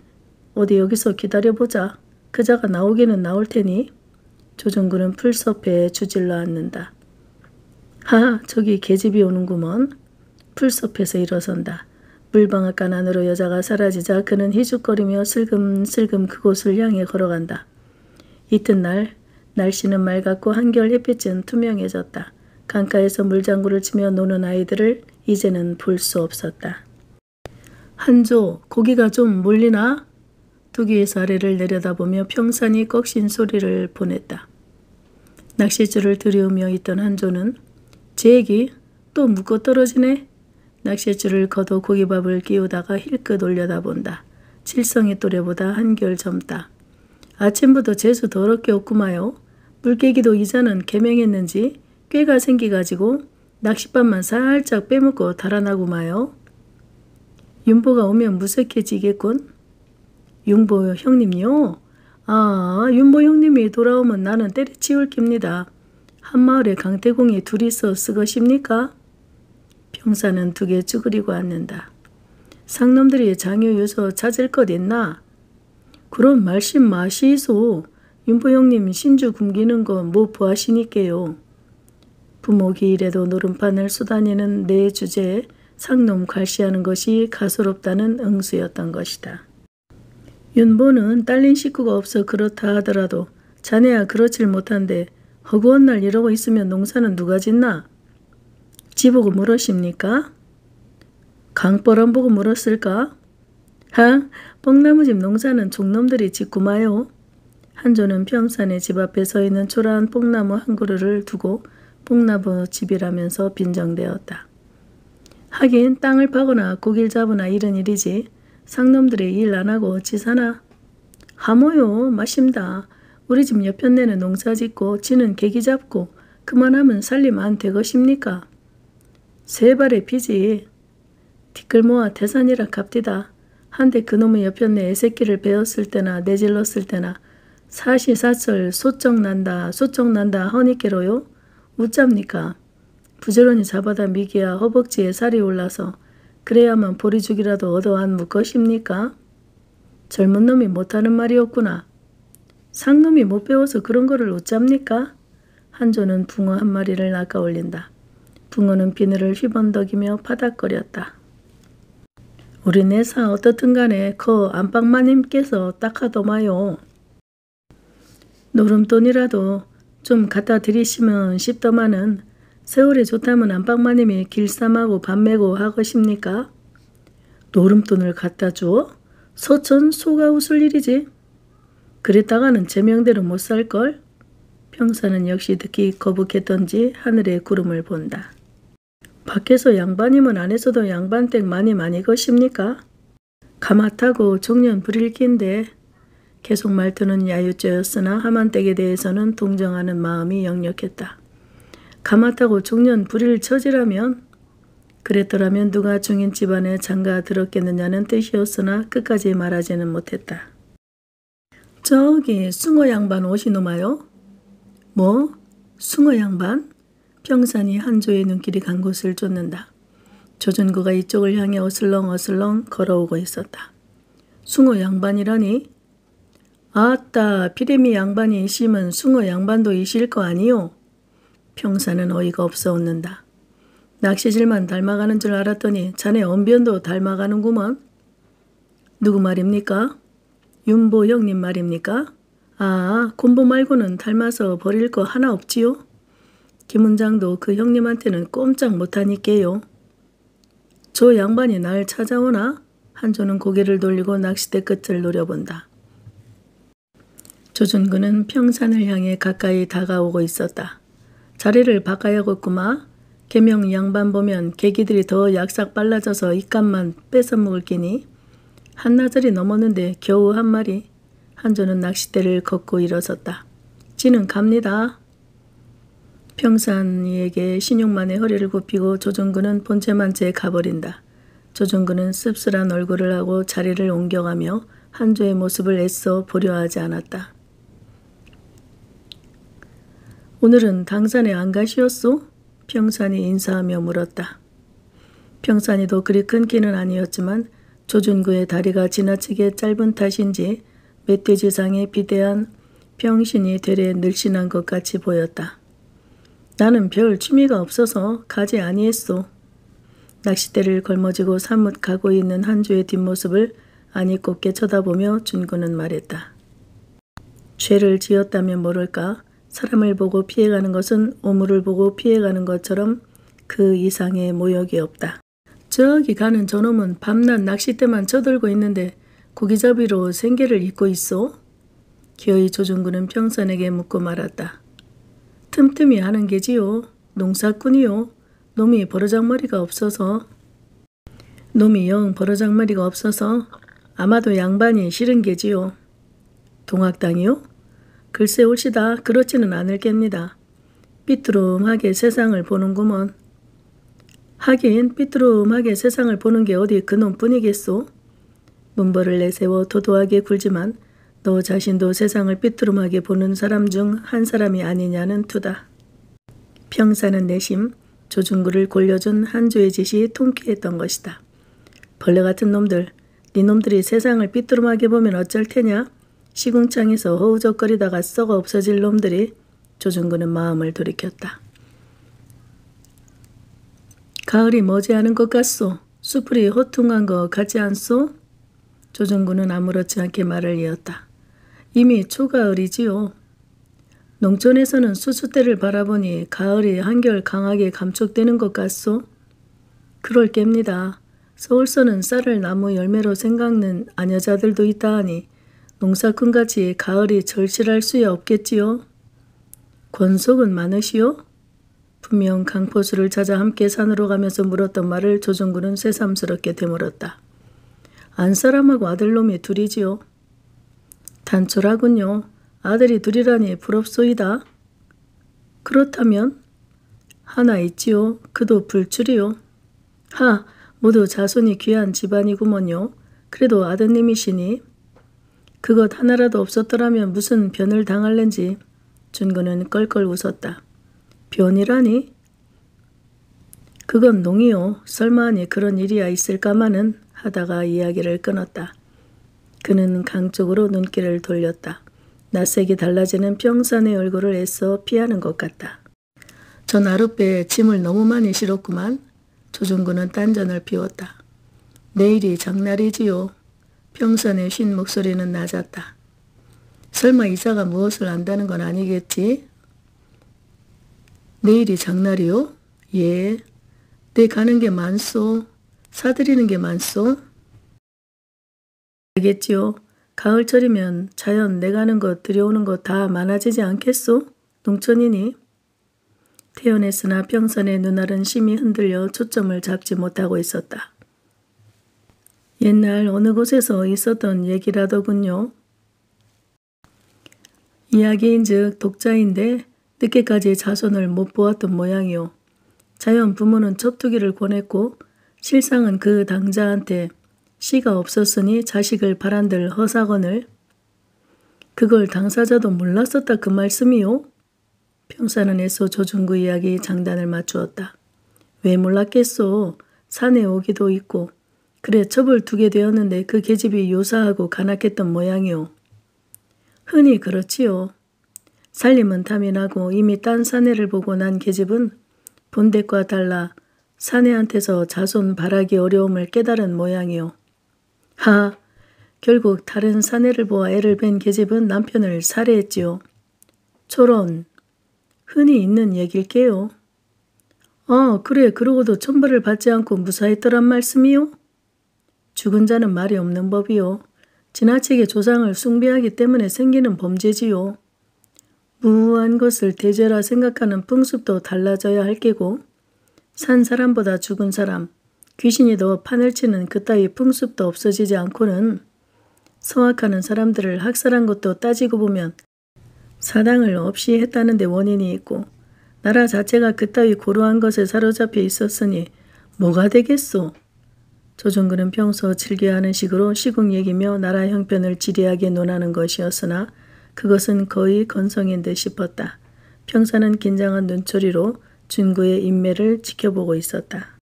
어디 여기서 기다려보자. 그자가 나오기는 나올 테니. 조정구는 풀섭에 주질러 앉는다. 하, 저기 계집이 오는구먼. 풀섭에서 일어선다. 물방앗간 안으로 여자가 사라지자 그는 희죽거리며 슬금슬금 그곳을 향해 걸어간다. 이튿날 날씨는 맑았고 한결 햇빛은 투명해졌다. 강가에서 물장구를 치며 노는 아이들을 이제는 볼 수 없었다. 한조, 고기가 좀 몰리나? 두기에서 아래를 내려다보며 평산이 꺽신 소리를 보냈다. 낚싯줄을 들이우며 있던 한조는 제 얘기 또 묶어 떨어지네. 낚싯줄을 걷어 고기밥을 끼우다가 힐끗 올려다본다. 칠성의 또래보다 한결 젊다. 아침부터 재수 더럽게 없구마요. 물개기도 이자는 개명했는지 꾀가 생기가지고 낚싯밥만 살짝 빼먹고 달아나고 마요. 윤보가 오면 무색해지겠군. 윤보 형님요? 아, 윤보 형님이 돌아오면 나는 때려치울 깁니다. 한마을에 강태공이 둘이서 쓰것입니까? 평사는 두 개 쭈그리고 앉는다. 상놈들이 장유 요소 찾을 것 있나? 그럼 말씀 마시소. 윤보 형님 신주 굶기는 건뭐 부하시니께요. 부모 기 일에도 노름판을 쏘다니는 내 주제에 상놈 갈시하는 것이 가소롭다는 응수였던 것이다. 윤보는 딸린 식구가 없어 그렇다 하더라도 자네야 그렇질 못한데 허구한 날 이러고 있으면 농사는 누가 짓나? 지보고 물었십니까? 안 보고 물었을까? 하, 뽕나무집 농사는 종놈들이 짓구마요. 한조는 평산의 집 앞에 서 있는 초라한 뽕나무 한 그루를 두고 뽕나무 집이라면서 빈정대었다. 하긴 땅을 파거나 고기를 잡으나 이런 일이지 상놈들이 일 안 하고 어찌 사나? 하모요 마심다. 우리 집 옆편내는 농사 짓고 지는 계기 잡고 그만하면 살림 안 되것입니까? 세 발의 피지. 티끌 모아 태산이라 값디다. 한데 그놈의 옆편내 애새끼를 베었을 때나 내질렀을 때나 사시사철 소쩍 난다 소쩍 난다 허니께로요? 웃잡니까? 부지런히 잡아다 미기야 허벅지에 살이 올라서 그래야만 보리죽이라도 얻어안 묵것입니까? 젊은 놈이 못하는 말이었구나. 상놈이 못 배워서 그런 거를 웃잡니까? 한조는 붕어 한 마리를 낚아 올린다. 붕어는 비늘을 휘번덕이며 파닥거렸다. 우리 내사 어떻든 간에 그 안방마님께서 딱하더마요. 노름돈이라도 좀 갖다 드리시면 싶더만은 세월이 좋다면 안방마님이 길쌈하고 밥 메고 하것입니까? 노름돈을 갖다 주어? 서천 소가 웃을 일이지. 그랬다가는 제 명대로 못 살걸? 평사는 역시 듣기 거북했던지 하늘의 구름을 본다. 밖에서 양반이면 안에서도 양반댁 많이 많이 것입니까? 가마타고 종년 불일기인데 계속 말투는 야유죄였으나 하만 댁에 대해서는 동정하는 마음이 역력했다. 가마타고 종년 불일 처지라면 그랬더라면 누가 중인 집안에 장가 들었겠느냐는 뜻이었으나 끝까지 말하지는 못했다. 저기 숭어 양반 오시노마요? 뭐? 숭어 양반? 평산이 한조의 눈길이 간 곳을 쫓는다. 조준구가 이쪽을 향해 어슬렁어슬렁 걸어오고 있었다. 숭어 양반이라니? 아따 피레미 양반이 이시면 숭어 양반도 이실 거 아니요? 평사는 어이가 없어 웃는다. 낚시질만 닮아가는 줄 알았더니 자네 언변도 닮아가는구먼. 누구 말입니까? 윤보 형님 말입니까? 아, 곰보 말고는 닮아서 버릴 거 하나 없지요? 김은장도 그 형님한테는 꼼짝 못하니께요. 저 양반이 날 찾아오나? 한조는 고개를 돌리고 낚싯대 끝을 노려본다. 조준근은 평산을 향해 가까이 다가오고 있었다. 자리를 바꿔야겠구마. 개명 양반 보면 개기들이 더 약삭 빨라져서 입값만 뺏어 먹을 끼니. 한나절이 넘었는데 겨우 한 마리. 한조는 낚싯대를 걷고 일어섰다. 지는 갑니다. 평산이에게 신용만의 허리를 굽히고 조정근은 본체만 채 가버린다. 조정근은 씁쓸한 얼굴을 하고 자리를 옮겨가며 한조의 모습을 애써 보려 하지 않았다. 오늘은 당산에 안 가시었소? 평산이 인사하며 물었다. 평산이도 그리 큰 끼는 아니었지만 조준구의 다리가 지나치게 짧은 탓인지 멧돼지상에 비대한 병신이 되레 늘씬한 것 같이 보였다. 나는 별 취미가 없어서 가지 아니했소. 낚싯대를 걸머쥐고 사뭇 가고 있는 한주의 뒷모습을 아니 곱게 쳐다보며 준구는 말했다. 죄를 지었다면 모를까 사람을 보고 피해가는 것은 오물을 보고 피해가는 것처럼 그 이상의 모욕이 없다. 저기 가는 저놈은 밤낮 낚싯대만 쳐들고 있는데 고기잡이로 생계를 잇고 있어? 기어이 조준구는 평선에게 묻고 말았다. 틈틈이 하는 게지요. 농사꾼이요. 놈이 버르장머리가 없어서 놈이 영 버르장머리가 없어서 아마도 양반이 싫은 게지요. 동학당이요? 글쎄 옳시다. 그렇지는 않을 겠니다. 삐뚤음하게 세상을 보는구먼. 하긴 삐뚤음하게 세상을 보는 게 어디 그놈뿐이겠소? 문벌을 내세워 도도하게 굴지만 너 자신도 세상을 삐뚤음하게 보는 사람 중 한 사람이 아니냐는 투다. 평사는 내심 조중구를 골려준 한조의 짓이 통쾌했던 것이다. 벌레 같은 놈들, 네 놈들이 세상을 삐뚤음하게 보면 어쩔 테냐? 시궁창에서 허우적거리다가 썩어 없어질 놈들이 조중구는 마음을 돌이켰다. 가을이 머지않은 것 같소. 수풀이 호퉁한 것 같지 않소? 조중구는 아무렇지 않게 말을 이었다. 이미 초가을이지요. 농촌에서는 수수대를 바라보니 가을이 한결 강하게 감촉되는 것 같소? 그럴 깹니다. 서울서는 쌀을 나무 열매로 생각는 아녀자들도 있다 하니 농사꾼같이 가을이 절실할 수야 없겠지요. 권속은 많으시오? 분명 강포수를 찾아 함께 산으로 가면서 물었던 말을 조정구는 새삼스럽게 되물었다. 안사람하고 아들놈이 둘이지요. 단촐하군요. 아들이 둘이라니 부럽소이다. 그렇다면 하나 있지요. 그도 불출이요. 하, 모두 자손이 귀한 집안이구먼요. 그래도 아드님이시니 그것 하나라도 없었더라면 무슨 변을 당할는지 준구는 껄껄 웃었다. 변이라니? 그건 농이요. 설마니 그런 일이야 있을까마는 하다가 이야기를 끊었다. 그는 강 쪽으로 눈길을 돌렸다. 낯색이 달라지는 평산의 얼굴을 애써 피하는 것 같다. 전 아랫배에 짐을 너무 많이 실었구만. 조준구는 딴전을 피웠다. 내일이 장날이지요. 평산의 쉰 목소리는 낮았다. 설마 이사가 무엇을 안다는 건 아니겠지? 내일이 장날이요? 예. 내 가는 게 많소. 사들이는 게 많소. 알겠지요. 가을철이면 자연 내 가는 것 들여오는 것 다 많아지지 않겠소? 농촌이니. 태어냈으나 평선의 눈알은 심히 흔들려 초점을 잡지 못하고 있었다. 옛날 어느 곳에서 있었던 얘기라더군요. 이야기인즉 독자인데 늦게까지 자손을 못 보았던 모양이요. 자연 부모는 첩투기를 권했고 실상은 그 당자한테 씨가 없었으니 자식을 바란들 허사건을 그걸 당사자도 몰랐었다 그 말씀이요? 평사는 애써 조중구 이야기 장단을 맞추었다. 왜 몰랐겠소? 산에 오기도 있고 그래 첩을 두게 되었는데 그 계집이 요사하고 간악했던 모양이오. 흔히 그렇지요. 살림은 탐이 나고 이미 딴 사내를 보고 난 계집은 본댁과 달라 사내한테서 자손 바라기 어려움을 깨달은 모양이오. 하, 결국 다른 사내를 보아 애를 뵌 계집은 남편을 살해했지요. 초론, 흔히 있는 얘길게요. 아, 그래, 그러고도 천벌을 받지 않고 무사했더란 말씀이요? 죽은 자는 말이 없는 법이요. 지나치게 조상을 숭배하기 때문에 생기는 범죄지요. 무한 것을 대죄라 생각하는 풍습도 달라져야 할 게고 산 사람보다 죽은 사람, 귀신이 더 판을 치는 그따위 풍습도 없어지지 않고는 성악하는 사람들을 학살한 것도 따지고 보면 사당을 없이 했다는 데 원인이 있고 나라 자체가 그따위 고루한 것에 사로잡혀 있었으니 뭐가 되겠소? 조정근은 평소 즐겨하는 식으로 시국 얘기며 나라 형편을 지리하게 논하는 것이었으나 그것은 거의 건성인 듯 싶었다. 평사는 긴장한 눈초리로 준구의 인매를 지켜보고 있었다.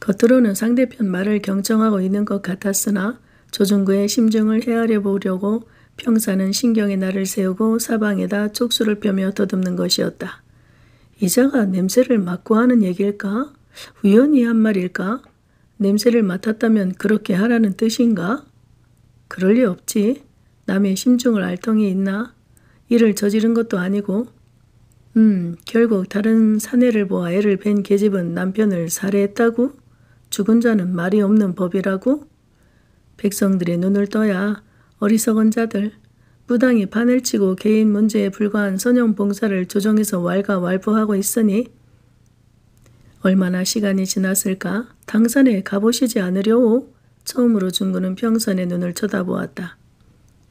겉으로는 상대편 말을 경청하고 있는 것 같았으나 조준구의 심정을 헤아려 보려고 평사는 신경에 날을 세우고 사방에다 촉수를 펴며 더듬는 것이었다. 이자가 냄새를 맡고 하는 얘기일까? 우연히 한 말일까? 냄새를 맡았다면 그렇게 하라는 뜻인가? 그럴 리 없지. 남의 심중을 알 통이 있나? 일을 저지른 것도 아니고. 음, 결국 다른 사내를 보아 애를 뵌 계집은 남편을 살해했다고? 죽은 자는 말이 없는 법이라고? 백성들의 눈을 떠야 어리석은 자들, 무당이 판을 치고 개인 문제에 불과한 선영 봉사를 조정해서 왈가왈부하고 있으니 얼마나 시간이 지났을까 당산에 가보시지 않으려오? 처음으로 중구는 평선의 눈을 쳐다보았다.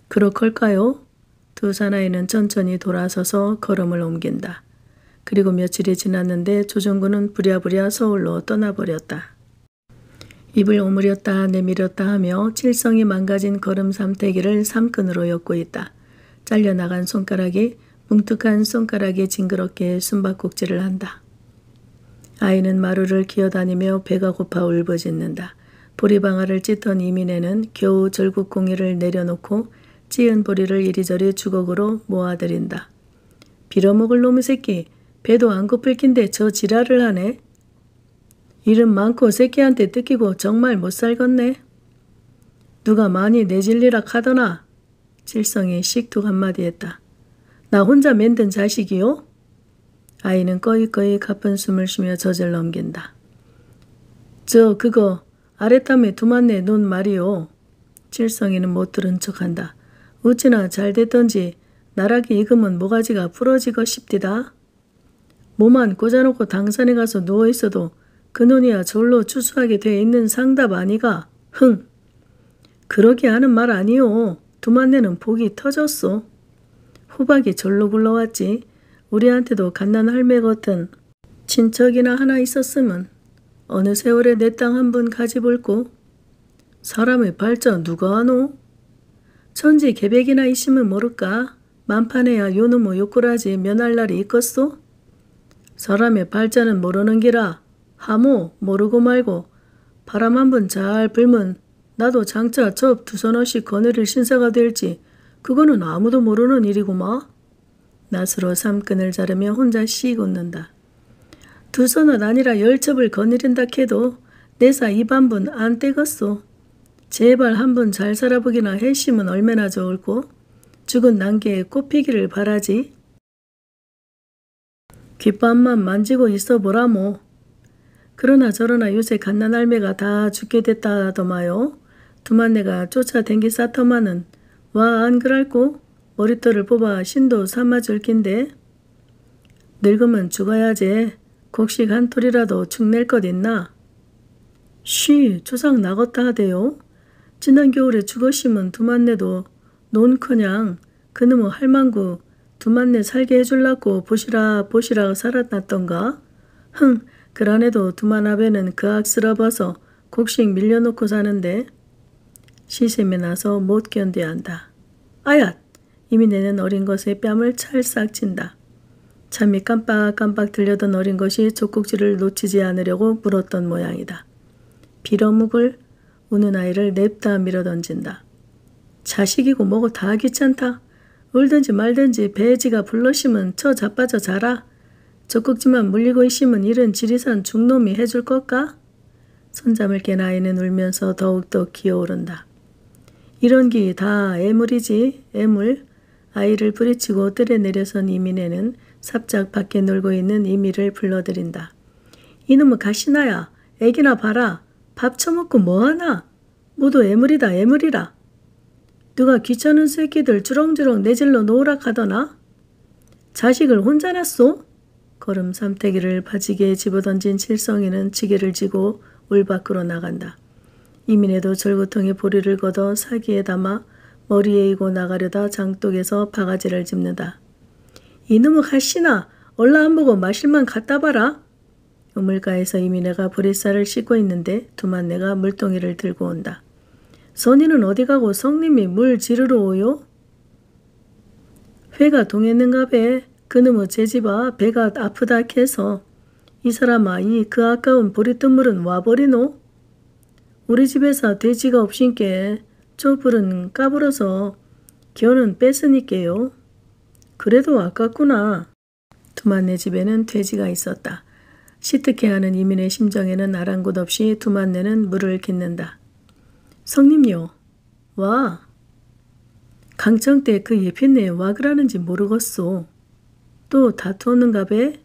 그렇걸까요? 두 사나이는 천천히 돌아서서 걸음을 옮긴다. 그리고 며칠이 지났는데 조정구는 부랴부랴 서울로 떠나버렸다. 입을 오므렸다 내밀었다 하며 칠성이 망가진 걸음 삼태기를 삼끈으로 엮고 있다. 잘려나간 손가락이 뭉툭한 손가락에 징그럽게 숨바꼭질을 한다. 아이는 마루를 기어다니며 배가 고파 울부짖는다. 보리방아를 찢던 이민애는 겨우 절국공이를 내려놓고 찌은 보리를 이리저리 주걱으로 모아들인다. 빌어먹을 놈의 새끼 배도 안 고플 낀데 저 지랄을 하네. 이름 많고 새끼한테 뜯기고 정말 못 살겠네. 누가 많이 내질리라 카더나. 칠성이 씩툭 한마디 했다. 나 혼자 맨든 자식이요? 아이는 꺼이꺼이 가쁜 숨을 쉬며 젖을 넘긴다. 저 그거 아랫담에 두만네 눈 말이요. 칠성이는 못 들은 척한다. 어찌나 잘 됐던지 나락이 익으면 모가지가 부러지고 싶디다. 몸만 꽂아놓고 당산에 가서 누워있어도 그 눈이야 절로 추수하게 돼 있는 상답 아니가? 흥! 그러게 하는 말 아니오. 두만네는 복이 터졌소. 후박이 절로 굴러왔지. 우리한테도 갓난 할매 같은 친척이나 하나 있었으면 어느 세월에 내 땅 한 분 가지볼고 사람의 발전 누가 하노? 천지 계백이나 있으면 모를까? 만판에야 요놈의 요꾸라지 면할 날이 있겠소? 사람의 발자는 모르는 기라 하모 모르고 말고 바람 한 번 잘 불면 나도 장차 접 두 서너씩 거느릴 신사가 될지 그거는 아무도 모르는 일이구마. 낫으로 삼끈을 자르며 혼자 씩 웃는다. 두 손은 아니라 열 첩을 거느린다 해도 내사 이반분 안 떼겠소. 제발 한 번 잘 살아보기나 해심은 얼마나 좋을꼬. 죽은 난개에 꽃피기를 바라지. 귓밤만 만지고 있어 보라모. 그러나 저러나 요새 갓난 할매가 다 죽게 됐다 하더마요. 두만내가 쫓아댕기 싸터마는 와 안 그랄꼬? 머리털을 뽑아 신도 삼아줄 낀데 늙으면 죽어야지 곡식 한 톨이라도 축낼 것 있나? 쉬 조상 나갔다 하대요. 지난 겨울에 죽었으면 두만내도 논커녕 그놈의 할망구 두만내 살게 해줄라고 보시라 보시라 살았났던가? 흥 그란에도 두만아베는 그 악스러워서 곡식 밀려놓고 사는데 시샘이 나서 못 견뎌한다. 아얏! 이미 내는 어린 것에 뺨을 찰싹 친다. 잠이 깜빡깜빡 들려던 어린 것이 젖꼭지를 놓치지 않으려고 물었던 모양이다. 빌어묵을 우는 아이를 냅다 밀어던진다. 자식이고 뭐고 다 귀찮다. 울든지 말든지 배지가 불러시면 쳐 자빠져 자라. 젖꼭지만 물리고 있으면 이런 지리산 중놈이 해줄 것까? 손잠을 깬 아이는 울면서 더욱더 기어오른다. 이런 기 다 애물이지 애물. 아이를 부리치고 뜰에 내려선 이민애는 삽작 밖에 놀고 있는 이미를 불러들인다. 이놈의 가시나야 애기나 봐라. 밥 처먹고 뭐하나? 모두 애물이다 애물이라. 누가 귀찮은 새끼들 주렁주렁 내질러 놓으라 하더나? 자식을 혼자 놨소? 걸음 삼태기를 바지게에 집어던진 칠성이는 지게를 지고 울 밖으로 나간다. 이민에도 절구통에 보리를 걷어 사기에 담아 머리에 이고 나가려다 장독에서 바가지를 짚는다. 이놈의 가시나 얼라 안 보고 마실만 갖다 봐라. 우물가에서 이민애가 보리쌀을 씻고 있는데 두만내가 물동이를 들고 온다. 선이는 어디 가고 성님이 물 지르러 오요? 회가 동했는가 배. 그놈의 제집아 배가 아프다 해서 이 사람아 이 그 아까운 보리뜨물은 와버리노? 우리 집에서 돼지가 없신께 쪼불은 까불어서 겨는 뺐으니께요. 그래도 아깝구나. 두만네 집에는 돼지가 있었다. 시특해하는 이민의 심정에는 아랑곳 없이 두만네는 물을 깃는다. 성님요. 와. 강청 때 그 예편네 와 그라는지 모르겠소. 또 다투었는가 배?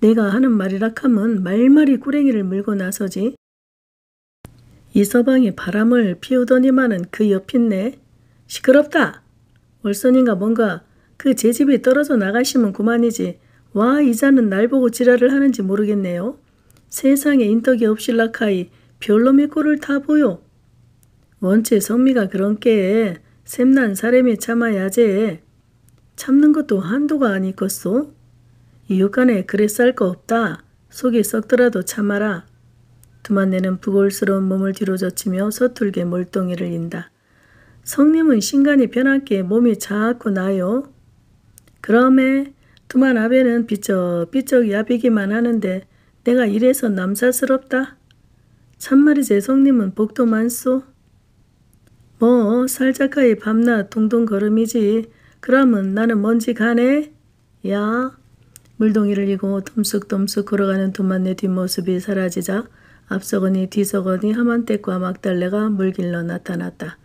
내가 하는 말이라 하면 말말이 꾸랭이를 물고 나서지. 이 서방이 바람을 피우더니만은 그 옆인네. 시끄럽다. 얼선인가 뭔가 그 제 집이 떨어져 나가시면 그만이지. 와 이자는 날 보고 지랄을 하는지 모르겠네요. 세상에 인덕이 없실라카이 별놈의 꼴을 다 보여. 원체 성미가 그런 게 샘난 사람이 참아야제. 참는 것도 한도가 아니겠소? 이웃간에 그래 쌀 거 없다. 속이 썩더라도 참아라. 두만내는 부골스러운 몸을 뒤로 젖히며 서툴게 몰덩이를 인다. 성님은 신간이 변한게 몸이 자꾸 나요. 그럼에 두만 아베는 삐쩍삐쩍 야비기만 하는데 내가 이래서 남사스럽다. 참말이제 성님은 복도 많소. 뭐 살자카이 밤낮 동동 걸음이지. 그러면 나는 먼지 가네. 야. 물동이를 이고 덤쑥덤쑥 걸어가는 두만네 뒷모습이 사라지자 앞서거니 뒤서거니 하만댁과 막달래가 물길로 나타났다.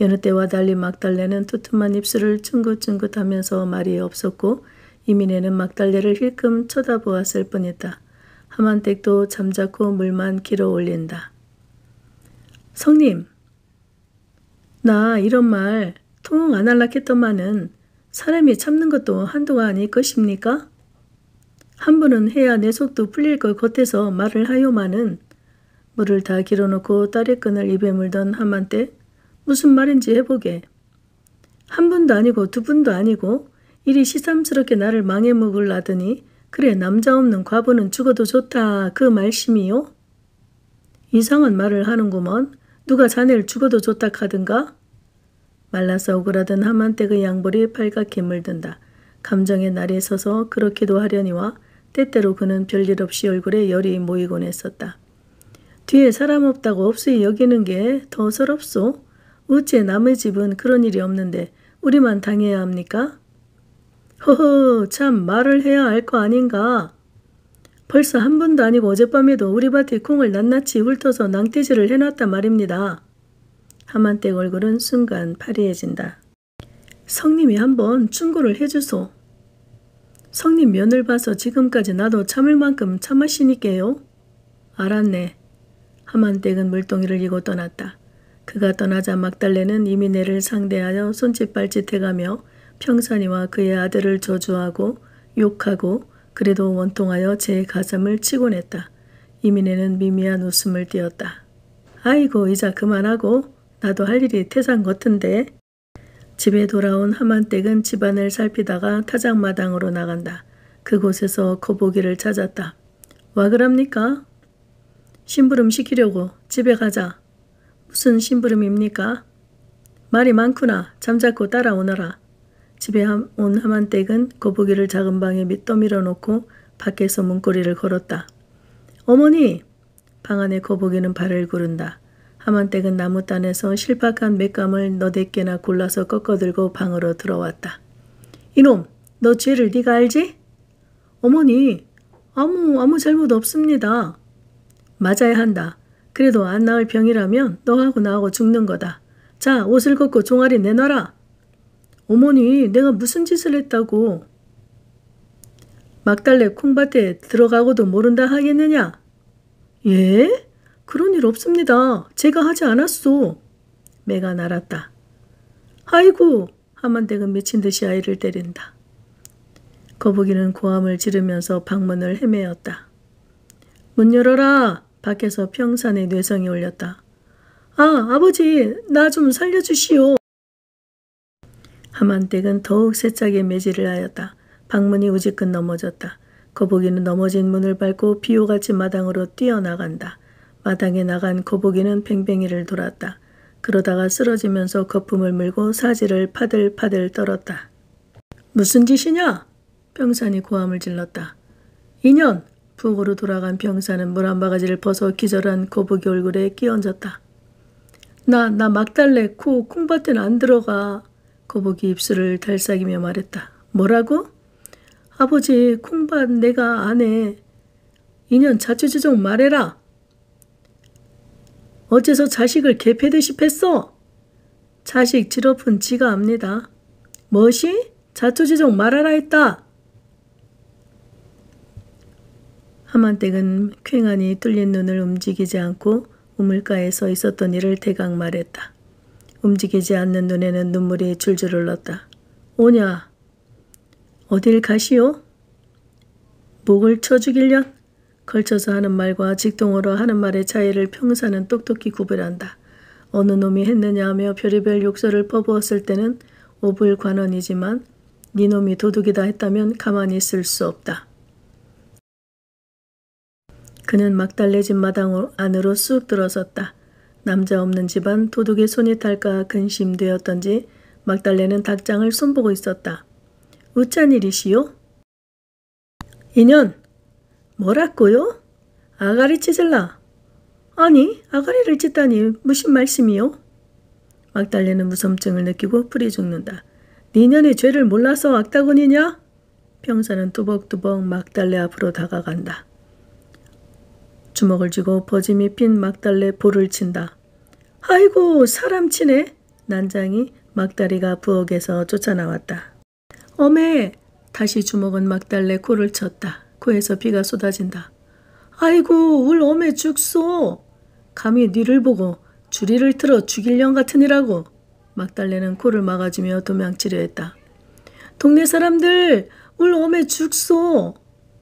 여느 때와 달리 막달래는 두툼한 입술을 찡긋찡긋하면서 말이 없었고 이민혜는 막달래를 힐끔 쳐다보았을 뿐이다. 하만댁도 잠자코 물만 길어 올린다. 성님, 나 이런 말 통 안 할라 했더만은 사람이 참는 것도 한도가 아닐 것입니까? 한 번은 해야 내 속도 풀릴 것 같아서 말을 하요마는 물을 다 길어놓고 딸의 끈을 입에 물던 하만때 무슨 말인지 해보게. 한 분도 아니고 두 분도 아니고 이리 시삼스럽게 나를 망해 먹을라더니 그래 남자 없는 과부는 죽어도 좋다 그 말씀이요? 이상한 말을 하는구먼. 누가 자네를 죽어도 좋다 카든가? 말라서 오그라든 하만댁의 양볼이 빨갛게 물든다. 감정의 날에 서서 그렇게도 하려니와 때때로 그는 별일 없이 얼굴에 열이 모이곤 했었다. 뒤에 사람 없다고 없이 여기는 게 더 서럽소? 어째 남의 집은 그런 일이 없는데 우리만 당해야 합니까? 허허 참 말을 해야 할거 아닌가? 벌써 한 번도 아니고 어젯밤에도 우리 밭에 콩을 낱낱이 훑어서 낭태질을 해놨단 말입니다. 하만댁 얼굴은 순간 파리해진다. 성님이 한번 충고를 해주소. 성님 면을 봐서 지금까지 나도 참을 만큼 참으시니께요. 알았네. 하만댁은 물동이를 이고 떠났다. 그가 떠나자 막달레는 이민혜를 상대하여 손짓발짓해가며 평산이와 그의 아들을 저주하고 욕하고 그래도 원통하여 제 가슴을 치곤 했다. 이민혜는 미미한 웃음을 띄었다. 아이고 이자 그만하고 나도 할 일이 태산 같은데. 집에 돌아온 하만댁은 집안을 살피다가 타작마당으로 나간다. 그곳에서 거보기를 찾았다. 와 그럽니까? 심부름 시키려고 집에 가자. 무슨 심부름입니까? 말이 많구나. 잠자코 따라오너라. 집에 온 하만댁은 거북이를 작은 방에 떠밀어 놓고 밖에서 문고리를 걸었다. 어머니! 방 안에 거북이는 발을 구른다. 하만댁은 나무단에서 실박한 맥감을 너댓 개나 골라서 꺾어들고 방으로 들어왔다. 이놈, 너 죄를 네가 알지? 어머니, 아무 아무 잘못 없습니다. 맞아야 한다. 그래도 안 나을 병이라면 너하고 나하고 죽는 거다. 자, 옷을 걷고 종아리 내놔라. 어머니, 내가 무슨 짓을 했다고? 막달래 콩밭에 들어가고도 모른다 하겠느냐? 예? 그런 일 없습니다. 제가 하지 않았소. 매가 날았다. 아이고 하만댁은 미친 듯이 아이를 때린다. 거북이는 고함을 지르면서 방문을 헤매었다. 문 열어라. 밖에서 평산의 뇌성이 울렸다. 아 아버지 나 좀 살려주시오. 하만댁은 더욱 세차게 매질을 하였다. 방문이 우지끈 넘어졌다. 거북이는 넘어진 문을 밟고 비호같이 마당으로 뛰어나간다. 마당에 나간 거북이는 뱅뱅이를 돌았다. 그러다가 쓰러지면서 거품을 물고 사지를 파들파들 떨었다. 무슨 짓이냐? 병산이 고함을 질렀다. 인연! 북으로 돌아간 병사는 물 한 바가지를 벗어 기절한 거북이 얼굴에 끼얹었다. 나, 나 막달래 코 콩밭엔 안 들어가. 거북이 입술을 달싹이며 말했다. 뭐라고? 아버지 콩밭 내가 안 해. 인연 자초지종 말해라. 어째서 자식을 개패듯이 팼어? 자식 지럽은 지가 압니다. 뭐시? 자초지종 말하라 했다. 하만댁은 쾌하니 뚫린 눈을 움직이지 않고 우물가에 서 있었던 일을 대강 말했다. 움직이지 않는 눈에는 눈물이 줄줄 흘렀다. 오냐? 어딜 가시오? 목을 쳐 죽일련? 걸쳐서 하는 말과 직동으로 하는 말의 차이를 평사는 똑똑히 구별한다. 어느 놈이 했느냐 하며 별의별 욕설을 퍼부었을 때는 오불관원이지만 네 놈이 도둑이다 했다면 가만히 있을 수 없다. 그는 막달래 집 마당 안으로 쑥 들어섰다. 남자 없는 집안 도둑의 손이 탈까 근심되었던지 막달래는 닭장을 손보고 있었다. 우짠 일이시오? 인연, 뭐라고요? 아가리 찢을라. 아니, 아가리를 찢다니 무슨 말씀이요? 막달래는 무섬증을 느끼고 풀이 죽는다. 니년의 죄를 몰라서 악다군이냐? 평사는 뚜벅뚜벅 막달래 앞으로 다가간다. 주먹을 쥐고 버짐이 핀 막달래 볼을 친다. 아이고 사람 치네. 난장이 막다리가 부엌에서 쫓아나왔다. 어메 다시 주먹은 막달래 코를 쳤다. 코에서 피가 쏟아진다. 아이고 울 어메 죽소. 감히 니를 보고 주리를 틀어 죽일령 같으니라고. 막달래는 코를 막아주며 도망치려 했다. 동네 사람들 울 어메 죽소.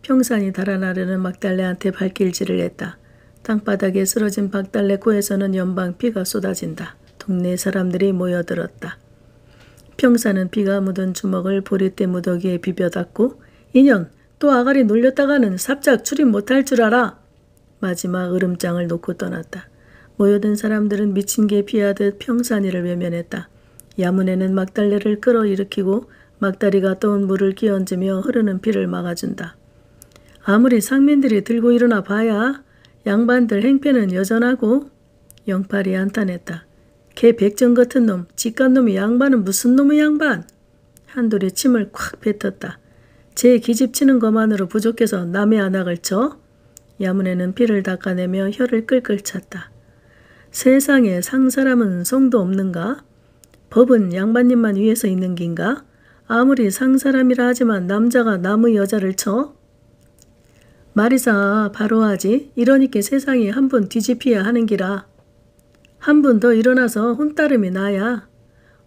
평산이 달아나르는 막달래한테 발길질을 했다. 땅바닥에 쓰러진 박달래 코에서는 연방 피가 쏟아진다. 동네 사람들이 모여들었다. 평사는 피가 묻은 주먹을 보리대 무더기에 비벼닫고 인연 또 아가리 놀렸다가는 삽작 출입 못할 줄 알아. 마지막 으름장을 놓고 떠났다. 모여든 사람들은 미친 개 피하듯 평산이를 외면했다. 야문에는 막달래를 끌어일으키고 막다리가 떠온 물을 끼얹으며 흐르는 피를 막아준다. 아무리 상민들이 들고 일어나 봐야 양반들 행패는 여전하고 영팔이 안탄했다. 개 백정 같은 놈, 직간 놈이 양반은 무슨 놈의 양반? 한돌이 침을 콱 뱉었다. 제 기집치는 것만으로 부족해서 남의 안악을 쳐? 야문에는 피를 닦아내며 혀를 끌끌 찼다. 세상에 상사람은 성도 없는가? 법은 양반님만 위해서 있는 긴가? 아무리 상사람이라 하지만 남자가 남의 여자를 쳐? 말이사 바로 하지. 이러니까 세상이 한분 뒤집혀야 하는 기라. 한분더 일어나서 혼따름이 나야.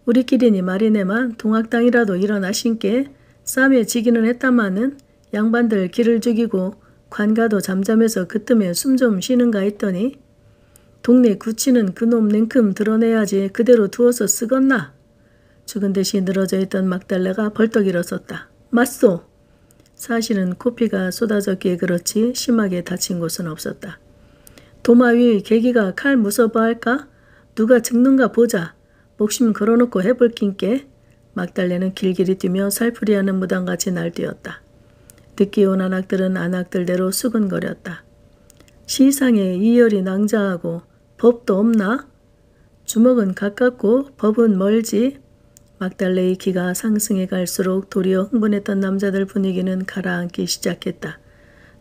우리끼리니 말이네만 동학당이라도 일어나신께 쌈에 지기는 했다마는 양반들 길을 죽이고 관가도 잠잠해서 그 틈에 숨 좀 쉬는가 했더니 동네 구치는 그놈 냉큼 드러내야지 그대로 두어서 쓰겄나. 죽은 듯이 늘어져 있던 막달래가 벌떡 일어섰다. 맞소. 사실은 코피가 쏟아졌기에 그렇지 심하게 다친 곳은 없었다. 도마 위 계기가 칼 무서워 할까? 누가 죽는가 보자. 목심 걸어놓고 해볼 낀께 막달래는 길길이 뛰며 살풀이하는 무당같이 날뛰었다. 늦게 온 안악들은 안악들대로 수근거렸다. 시상에 이열이 낭자하고 법도 없나? 주먹은 가깝고 법은 멀지. 막달레의 기가 상승해 갈수록 도리어 흥분했던 남자들 분위기는 가라앉기 시작했다.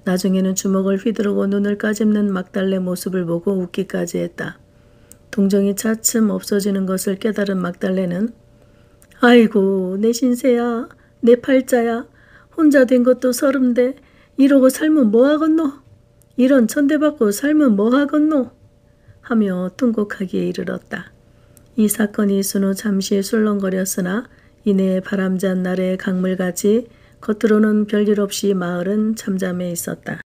나중에는 주먹을 휘두르고 눈을 까집는 막달레 모습을 보고 웃기까지 했다. 동정이 차츰 없어지는 것을 깨달은 막달레는 아이고 내 신세야 내 팔자야 혼자 된 것도 서름데 이러고 살면 뭐하겠노 이런 천대받고 살면 뭐하겠노 하며 통곡하기에 이르렀다. 이 사건이 있은 후 잠시 술렁거렸으나 이내 바람잔 날의 강물같이 겉으로는 별일 없이 마을은 잠잠해 있었다.